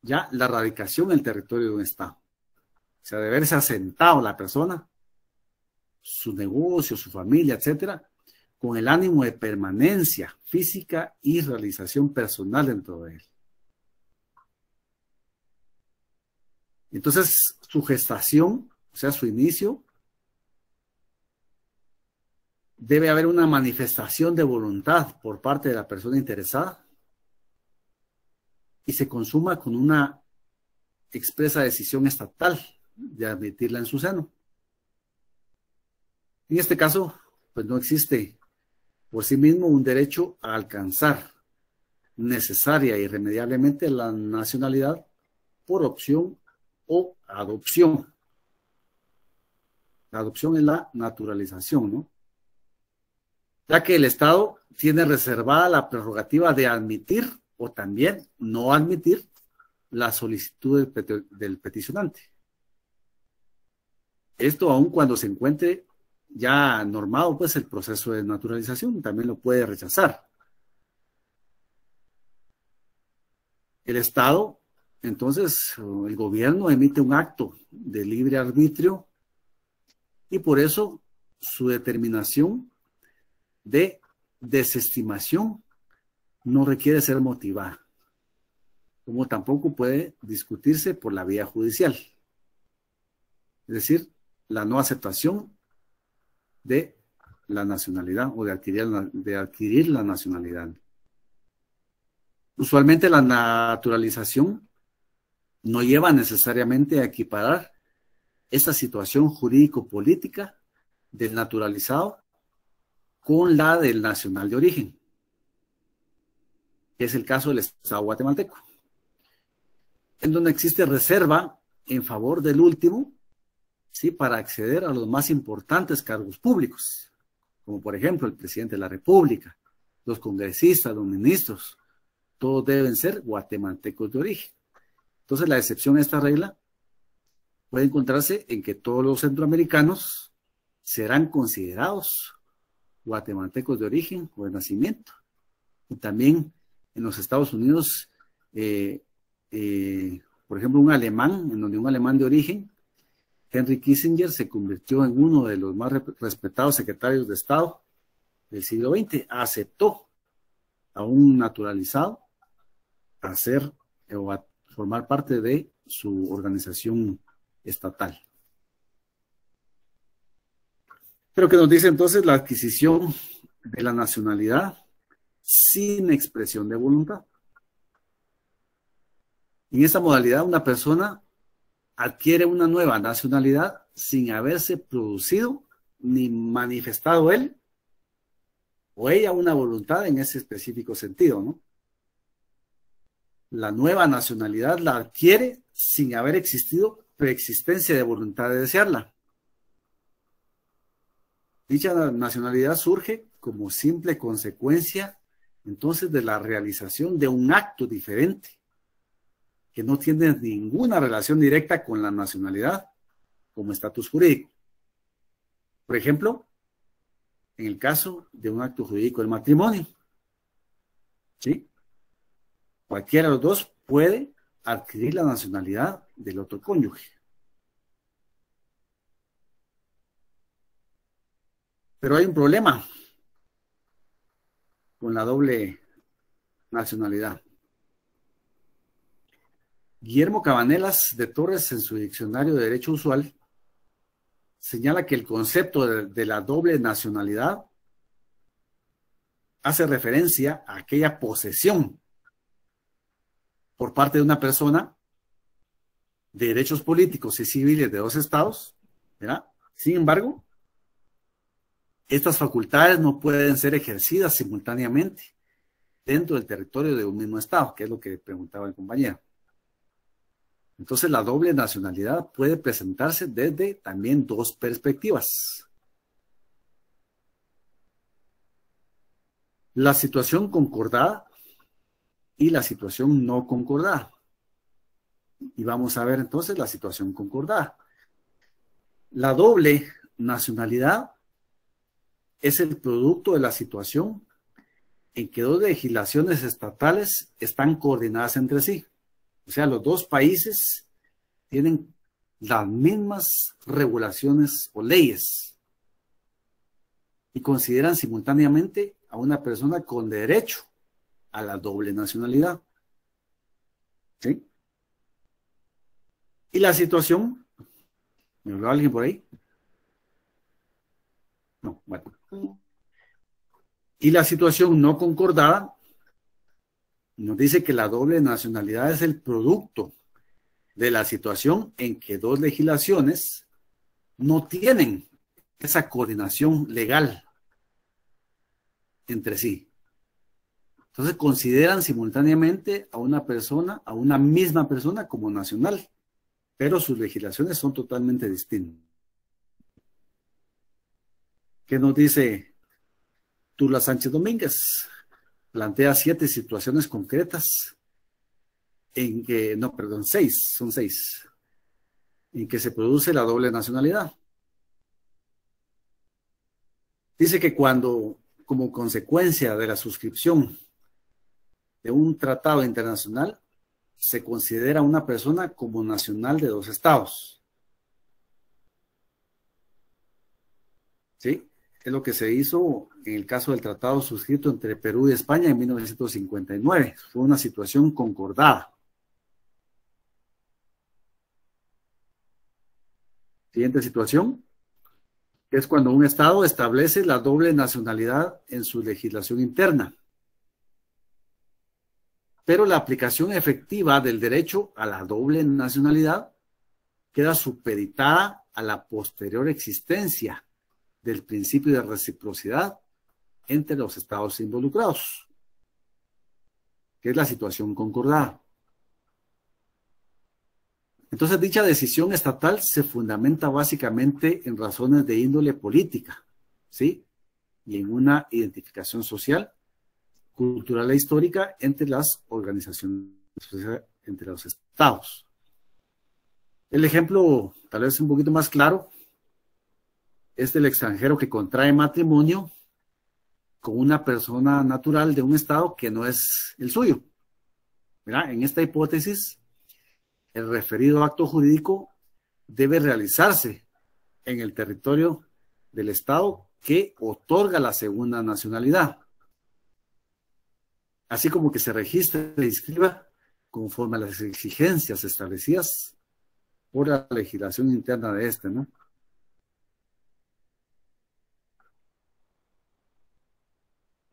ya la radicación en el territorio de un Estado. O sea, de haberse asentado la persona, su negocio, su familia, etcétera, con el ánimo de permanencia física y realización personal dentro de él. Entonces, su gestación, o sea, su inicio, debe haber una manifestación de voluntad por parte de la persona interesada y se consuma con una expresa decisión estatal de admitirla en su seno. En este caso, pues no existe por sí mismo un derecho a alcanzar necesaria y irremediablemente la nacionalidad por opción o adopción. La adopción es la naturalización, ¿no? Ya que el Estado tiene reservada la prerrogativa de admitir o también no admitir la solicitud del, peticionante. Esto aun cuando se encuentre ya normado pues el proceso de naturalización, también lo puede rechazar. El Estado, entonces, el gobierno emite un acto de libre arbitrio y por eso su determinación de desestimación no requiere ser motivada, como tampoco puede discutirse por la vía judicial. Es decir, la no aceptación de la nacionalidad o de adquirir de adquirir la nacionalidad. Usualmente la naturalización no lleva necesariamente a equiparar esta situación jurídico-política del naturalizado con la del nacional de origen, que es el caso del Estado guatemalteco, en donde existe reserva en favor del último, ¿sí? para acceder a los más importantes cargos públicos, como por ejemplo el presidente de la República, los congresistas, los ministros, todos deben ser guatemaltecos de origen. Entonces la excepción a esta regla puede encontrarse en que todos los centroamericanos serán considerados guatemaltecos de origen o de nacimiento. Y también en los Estados Unidos, eh, eh, por ejemplo, un alemán, en donde un alemán de origen, Henry Kissinger, se convirtió en uno de los más respetados secretarios de Estado del siglo XX, aceptó a un naturalizado a ser o a formar parte de su organización estatal. Pero que nos dice entonces la adquisición de la nacionalidad sin expresión de voluntad. En esta modalidad, una persona adquiere una nueva nacionalidad sin haberse producido ni manifestado él o ella una voluntad en ese específico sentido, ¿no? La nueva nacionalidad la adquiere sin haber existido preexistencia de voluntad de desearla. Dicha nacionalidad surge como simple consecuencia entonces de la realización de un acto diferente que no tiene ninguna relación directa con la nacionalidad como estatus jurídico. Por ejemplo, en el caso de un acto jurídico del matrimonio. ¿Sí? Cualquiera de los dos puede adquirir la nacionalidad del otro cónyuge. Pero hay un problema con la doble nacionalidad. Guillermo Cabanelas de Torres en su diccionario de Derecho Usual señala que el concepto de, la doble nacionalidad hace referencia a aquella posesión por parte de una persona de derechos políticos y civiles de dos estados, ¿verdad? Sin embargo, estas facultades no pueden ser ejercidas simultáneamente dentro del territorio de un mismo estado, que es lo que preguntaba el compañero. Entonces la doble nacionalidad puede presentarse desde también dos perspectivas. La situación concordada y la situación no concordada. Y vamos a ver entonces la situación concordada. La doble nacionalidad es el producto de la situación en que dos legislaciones estatales están coordinadas entre sí. O sea, los dos países tienen las mismas regulaciones o leyes y consideran simultáneamente a una persona con derecho a la doble nacionalidad. ¿Sí? Y la situación, ¿me habló alguien por ahí? No, bueno. Y la situación no concordada nos dice que la doble nacionalidad es el producto de la situación en que dos legislaciones no tienen esa coordinación legal entre sí. Entonces consideran simultáneamente a una persona, a una misma persona como nacional, pero sus legislaciones son totalmente distintas. ¿Qué nos dice Tula Sánchez Domínguez? plantea siete situaciones concretas en que, no, perdón, seis, son seis, en que se produce la doble nacionalidad. Dice que cuando, como consecuencia de la suscripción de un tratado internacional, se considera una persona como nacional de dos estados. ¿Sí? Es lo que se hizo en el caso del tratado suscrito entre Perú y España en 1959. Fue una situación concordada. Siguiente situación, es cuando un Estado establece la doble nacionalidad en su legislación interna. Pero la aplicación efectiva del derecho a la doble nacionalidad queda supeditada a la posterior existencia del principio de reciprocidad entre los estados involucrados, que es la situación concordada. Entonces, dicha decisión estatal se fundamenta básicamente en razones de índole política, ¿sí? Y en una identificación social, cultural e histórica entre las organizaciones, entre los estados. El ejemplo, tal vez un poquito más claro, es del extranjero que contrae matrimonio con una persona natural de un estado que no es el suyo. En esta hipótesis, el referido acto jurídico debe realizarse en el territorio del estado que otorga la segunda nacionalidad, así como que se registre e inscriba conforme a las exigencias establecidas por la legislación interna de este, ¿no?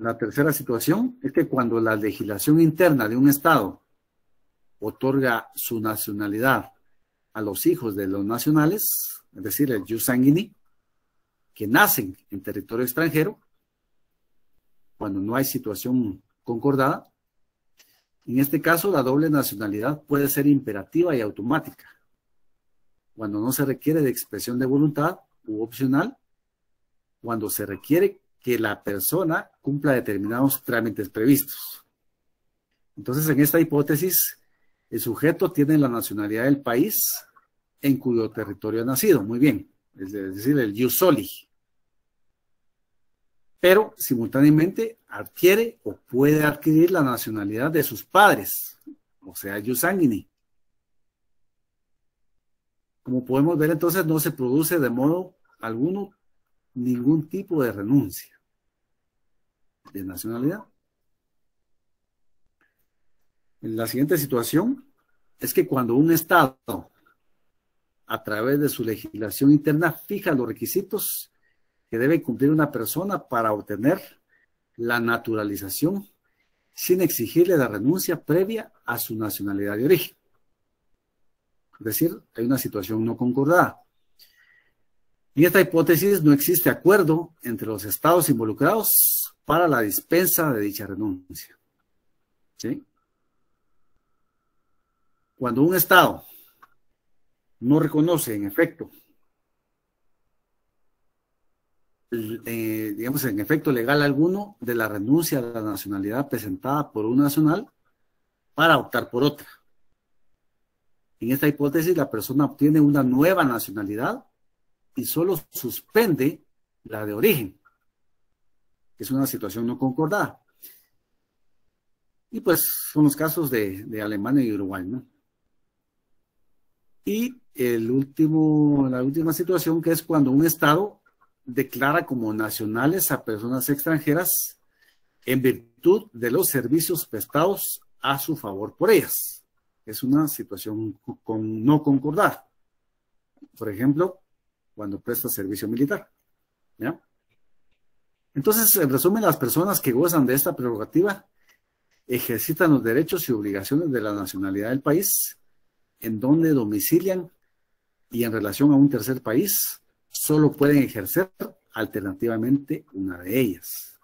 La tercera situación es que cuando la legislación interna de un Estado otorga su nacionalidad a los hijos de los nacionales, es decir, el jus sanguini, que nacen en territorio extranjero, cuando no hay situación concordada. En este caso, la doble nacionalidad puede ser imperativa y automática, cuando no se requiere de expresión de voluntad u opcional, cuando se requiere que la persona cumpla determinados trámites previstos. Entonces, en esta hipótesis, el sujeto tiene la nacionalidad del país en cuyo territorio ha nacido, muy bien, es decir, el jus soli. Pero simultáneamente adquiere o puede adquirir la nacionalidad de sus padres, o sea, jus sanguini. Como podemos ver, entonces no se produce de modo alguno ningún tipo de renuncia de nacionalidad. La siguiente situación es que cuando un Estado, a través de su legislación interna, fija los requisitos que debe cumplir una persona para obtener la naturalización sin exigirle la renuncia previa a su nacionalidad de origen. Es decir, hay una situación no concordada. En esta hipótesis no existe acuerdo entre los estados involucrados para la dispensa de dicha renuncia. Cuando un estado no reconoce, en efecto, eh, digamos, en efecto legal alguno de la renuncia a la nacionalidad presentada por un nacional para optar por otra. En esta hipótesis, la persona obtiene una nueva nacionalidad y solo suspende la de origen, es una situación no concordada. Y pues son los casos de, de Alemania y Uruguay, ¿no? Y el último, la última situación que es cuando un Estado declara como nacionales a personas extranjeras en virtud de los servicios prestados a su favor por ellas. Es una situación con, no concordada. Por ejemplo, cuando presta servicio militar. ¿ya? Entonces, en resumen, las personas que gozan de esta prerrogativa ejercitan los derechos y obligaciones de la nacionalidad del país en donde domicilian y en relación a un tercer país, solo pueden ejercer alternativamente una de ellas.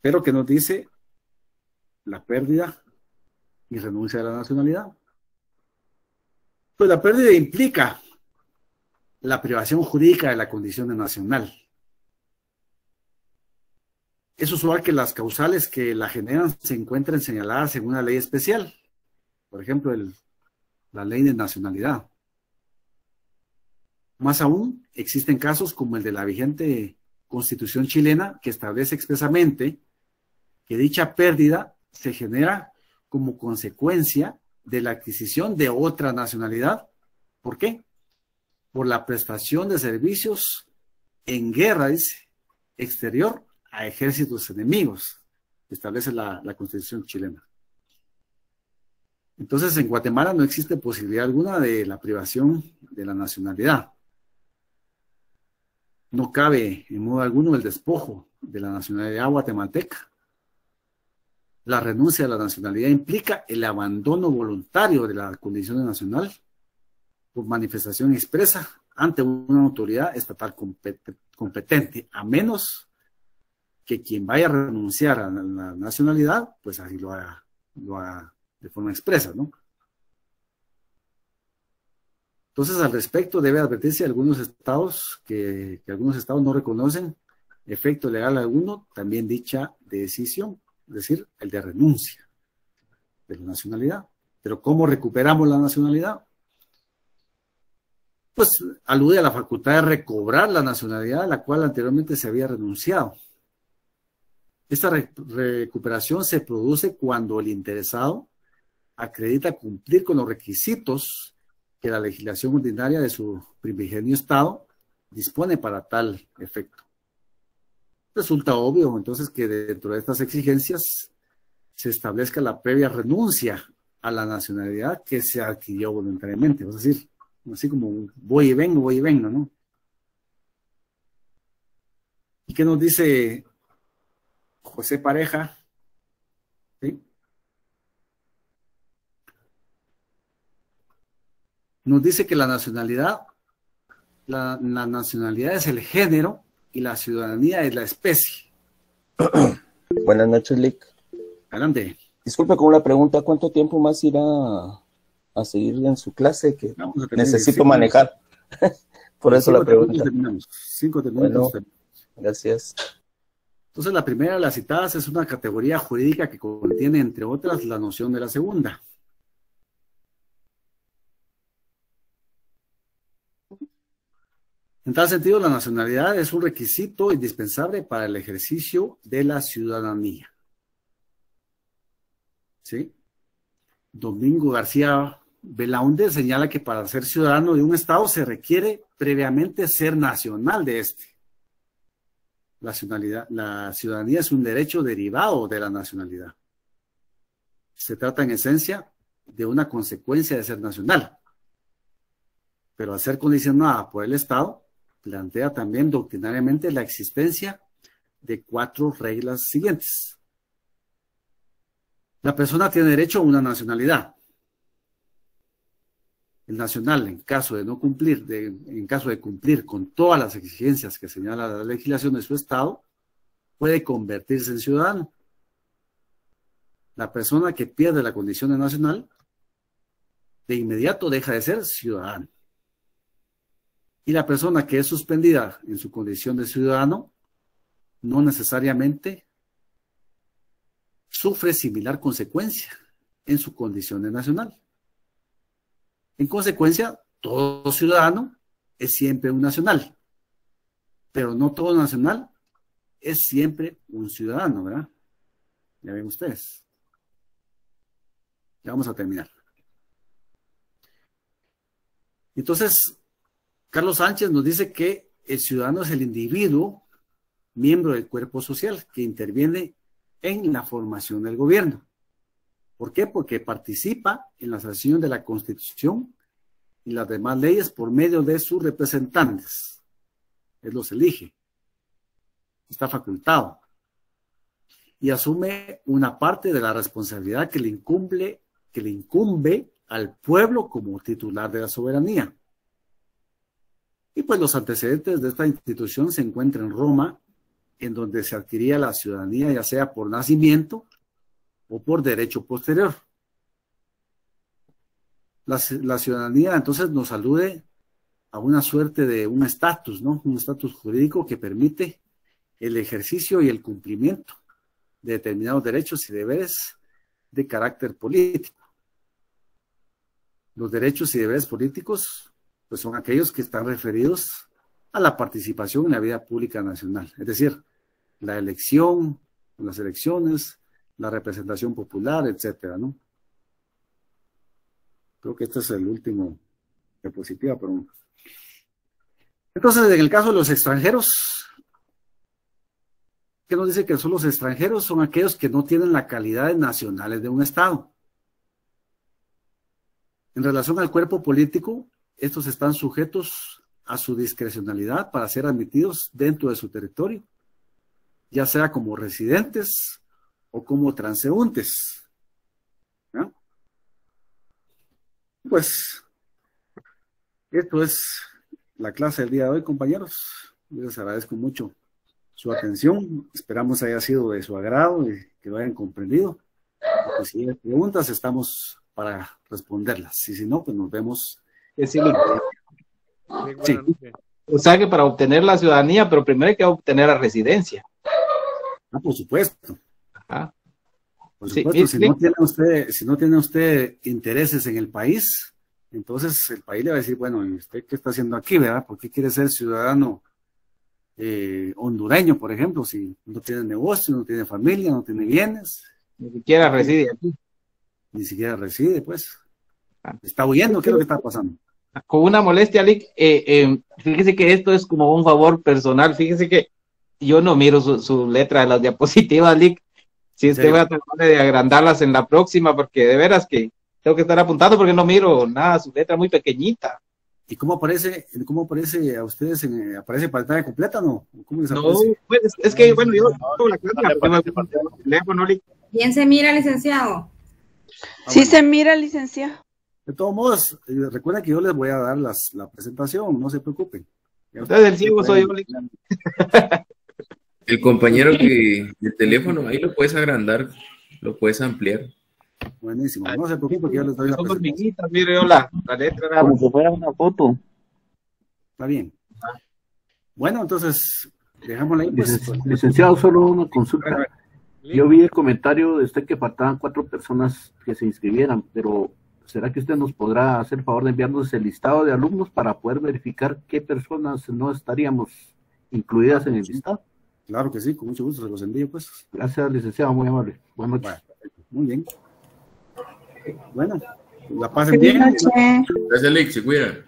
Pero que nos dice la pérdida y renuncia a la nacionalidad. Pues la pérdida implica la privación jurídica de la condición nacional. Es usual que las causales que la generan se encuentren señaladas en una ley especial, por ejemplo, la ley de nacionalidad. Más aún, existen casos como el de la vigente constitución chilena que establece expresamente que dicha pérdida se genera como consecuencia de la adquisición de otra nacionalidad. ¿Por qué? Por la prestación de servicios en guerra exterior a ejércitos enemigos, establece la, la constitución chilena. Entonces, en Guatemala no existe posibilidad alguna de la privación de la nacionalidad. No cabe en modo alguno el despojo de la nacionalidad guatemalteca. La renuncia a la nacionalidad implica el abandono voluntario de la condición nacional por manifestación expresa ante una autoridad estatal competente, a menos que quien vaya a renunciar a la nacionalidad, pues así lo haga, lo haga de forma expresa, ¿no? Entonces, al respecto, debe advertirse a algunos estados que, que, algunos estados no reconocen efecto legal alguno, también dicha decisión, es decir, el de renuncia de la nacionalidad. Pero ¿cómo recuperamos la nacionalidad? Pues alude a la facultad de recobrar la nacionalidad a la cual anteriormente se había renunciado. Esta recuperación se produce cuando el interesado acredita cumplir con los requisitos que la legislación ordinaria de su primigenio Estado dispone para tal efecto. Resulta obvio entonces que dentro de estas exigencias se establezca la previa renuncia a la nacionalidad que se adquirió voluntariamente, es decir, así como voy y vengo, voy y vengo, ¿no? ¿Y qué nos dice José Pareja? ¿Sí? Nos dice que la nacionalidad, la, la nacionalidad es el género y la ciudadanía es la especie. Buenas noches, Lick. Adelante. Disculpe con una pregunta, ¿cuánto tiempo más irá a seguir en su clase que necesito manejar? Por eso la pregunta. Cinco minutos. Bueno, gracias. Entonces, la primera de las citadas es una categoría jurídica que contiene, entre otras, la noción de la segunda. En tal sentido, la nacionalidad es un requisito indispensable para el ejercicio de la ciudadanía. ¿Sí? Domingo García Belaunde señala que para ser ciudadano de un Estado se requiere previamente ser nacional de este. La, la ciudadanía es un derecho derivado de la nacionalidad. Se trata en esencia de una consecuencia de ser nacional. Pero al ser condicionada por el Estado, plantea también doctrinariamente la existencia de cuatro reglas siguientes. La persona tiene derecho a una nacionalidad. El nacional, en caso de no cumplir, en caso de cumplir con todas las exigencias que señala la legislación de su Estado, puede convertirse en ciudadano. La persona que pierde la condición de nacional, de inmediato deja de ser ciudadano. Y la persona que es suspendida en su condición de ciudadano no necesariamente sufre similar consecuencia en su condición de nacional. En consecuencia, todo ciudadano es siempre un nacional, pero no todo nacional es siempre un ciudadano, ¿verdad? Ya ven ustedes. Ya vamos a terminar. Entonces, Carlos Sánchez nos dice que el ciudadano es el individuo, miembro del cuerpo social, que interviene en la formación del gobierno. ¿Por qué? Porque participa en la sanción de la Constitución y las demás leyes por medio de sus representantes. Él los elige. Está facultado. Y asume una parte de la responsabilidad que le incumbe, que le incumbe al pueblo como titular de la soberanía. Y pues los antecedentes de esta institución se encuentran en Roma, en donde se adquiría la ciudadanía ya sea por nacimiento o por derecho posterior. La, ciudadanía entonces nos alude a una suerte de un estatus, ¿no? Un estatus jurídico que permite el ejercicio y el cumplimiento de determinados derechos y deberes de carácter político. Los derechos y deberes políticos pues son aquellos que están referidos a la participación en la vida pública nacional, es decir, la elección, las elecciones, la representación popular, etcétera, ¿no? Creo que este es el último diapositiva, pero... Entonces, en el caso de los extranjeros, ¿qué nos dice que son los extranjeros? Son aquellos que no tienen la calidad de nacionales de un Estado. En relación al cuerpo político, estos están sujetos a su discrecionalidad para ser admitidos dentro de su territorio, ya sea como residentes o como transeúntes. Pues esto es la clase del día de hoy, compañeros. Les agradezco mucho su atención. Esperamos haya sido de su agrado y que lo hayan comprendido. si hay preguntas, estamos para responderlas. Y si no, pues nos vemos Sí. O sea que para obtener la ciudadanía, pero primero hay que obtener la residencia. Ah, por supuesto. Por supuesto, si, no tiene usted, si no tiene usted intereses en el país, entonces el país le va a decir, bueno, ¿y usted qué está haciendo aquí, verdad? ¿Por qué quiere ser ciudadano eh, hondureño, por ejemplo, si no tiene negocio, no tiene familia, no tiene bienes? Ni siquiera reside aquí. Ni siquiera reside, pues. Está huyendo, ¿qué es lo que está pasando? Con una molestia, Lick, eh, eh, fíjese que esto es como un favor personal. Fíjese que yo no miro su, letra de las diapositivas, Lick. Si usted va a tratar de agrandarlas en la próxima, porque de veras que tengo que estar apuntando porque no miro nada, su letra muy pequeñita. ¿Y cómo aparece, cómo aparece a ustedes? En, ¿Aparece pantalla completa no? ¿Cómo no, pues es que, bueno, yo tengo la teléfono, Bien se mira, licenciado. Sí se mira, licenciado. De todos modos, eh, recuerden que yo les voy a dar las, la presentación, no se preocupen. Ustedes el ciego soy yo. El compañero que el teléfono, ahí lo puedes agrandar, lo puedes ampliar. Buenísimo. No se preocupe que yo les doy la presentación. mire yo la, letra era Como si fuera una foto. Está bien. Bueno, entonces, dejámosla ahí. Pues, Licen- Licenciado, solo una consulta. Yo vi el comentario de usted que faltaban cuatro personas que se inscribieran, pero ¿será que usted nos podrá hacer el favor de enviarnos el listado de alumnos para poder verificar qué personas no estaríamos incluidas en el listado? Claro que sí, con mucho gusto se los envío, pues. Gracias, licenciado, muy amable. Buenas noches. Muy bien. Bueno, la pasen bien. Gracias, Alex, se cuidan.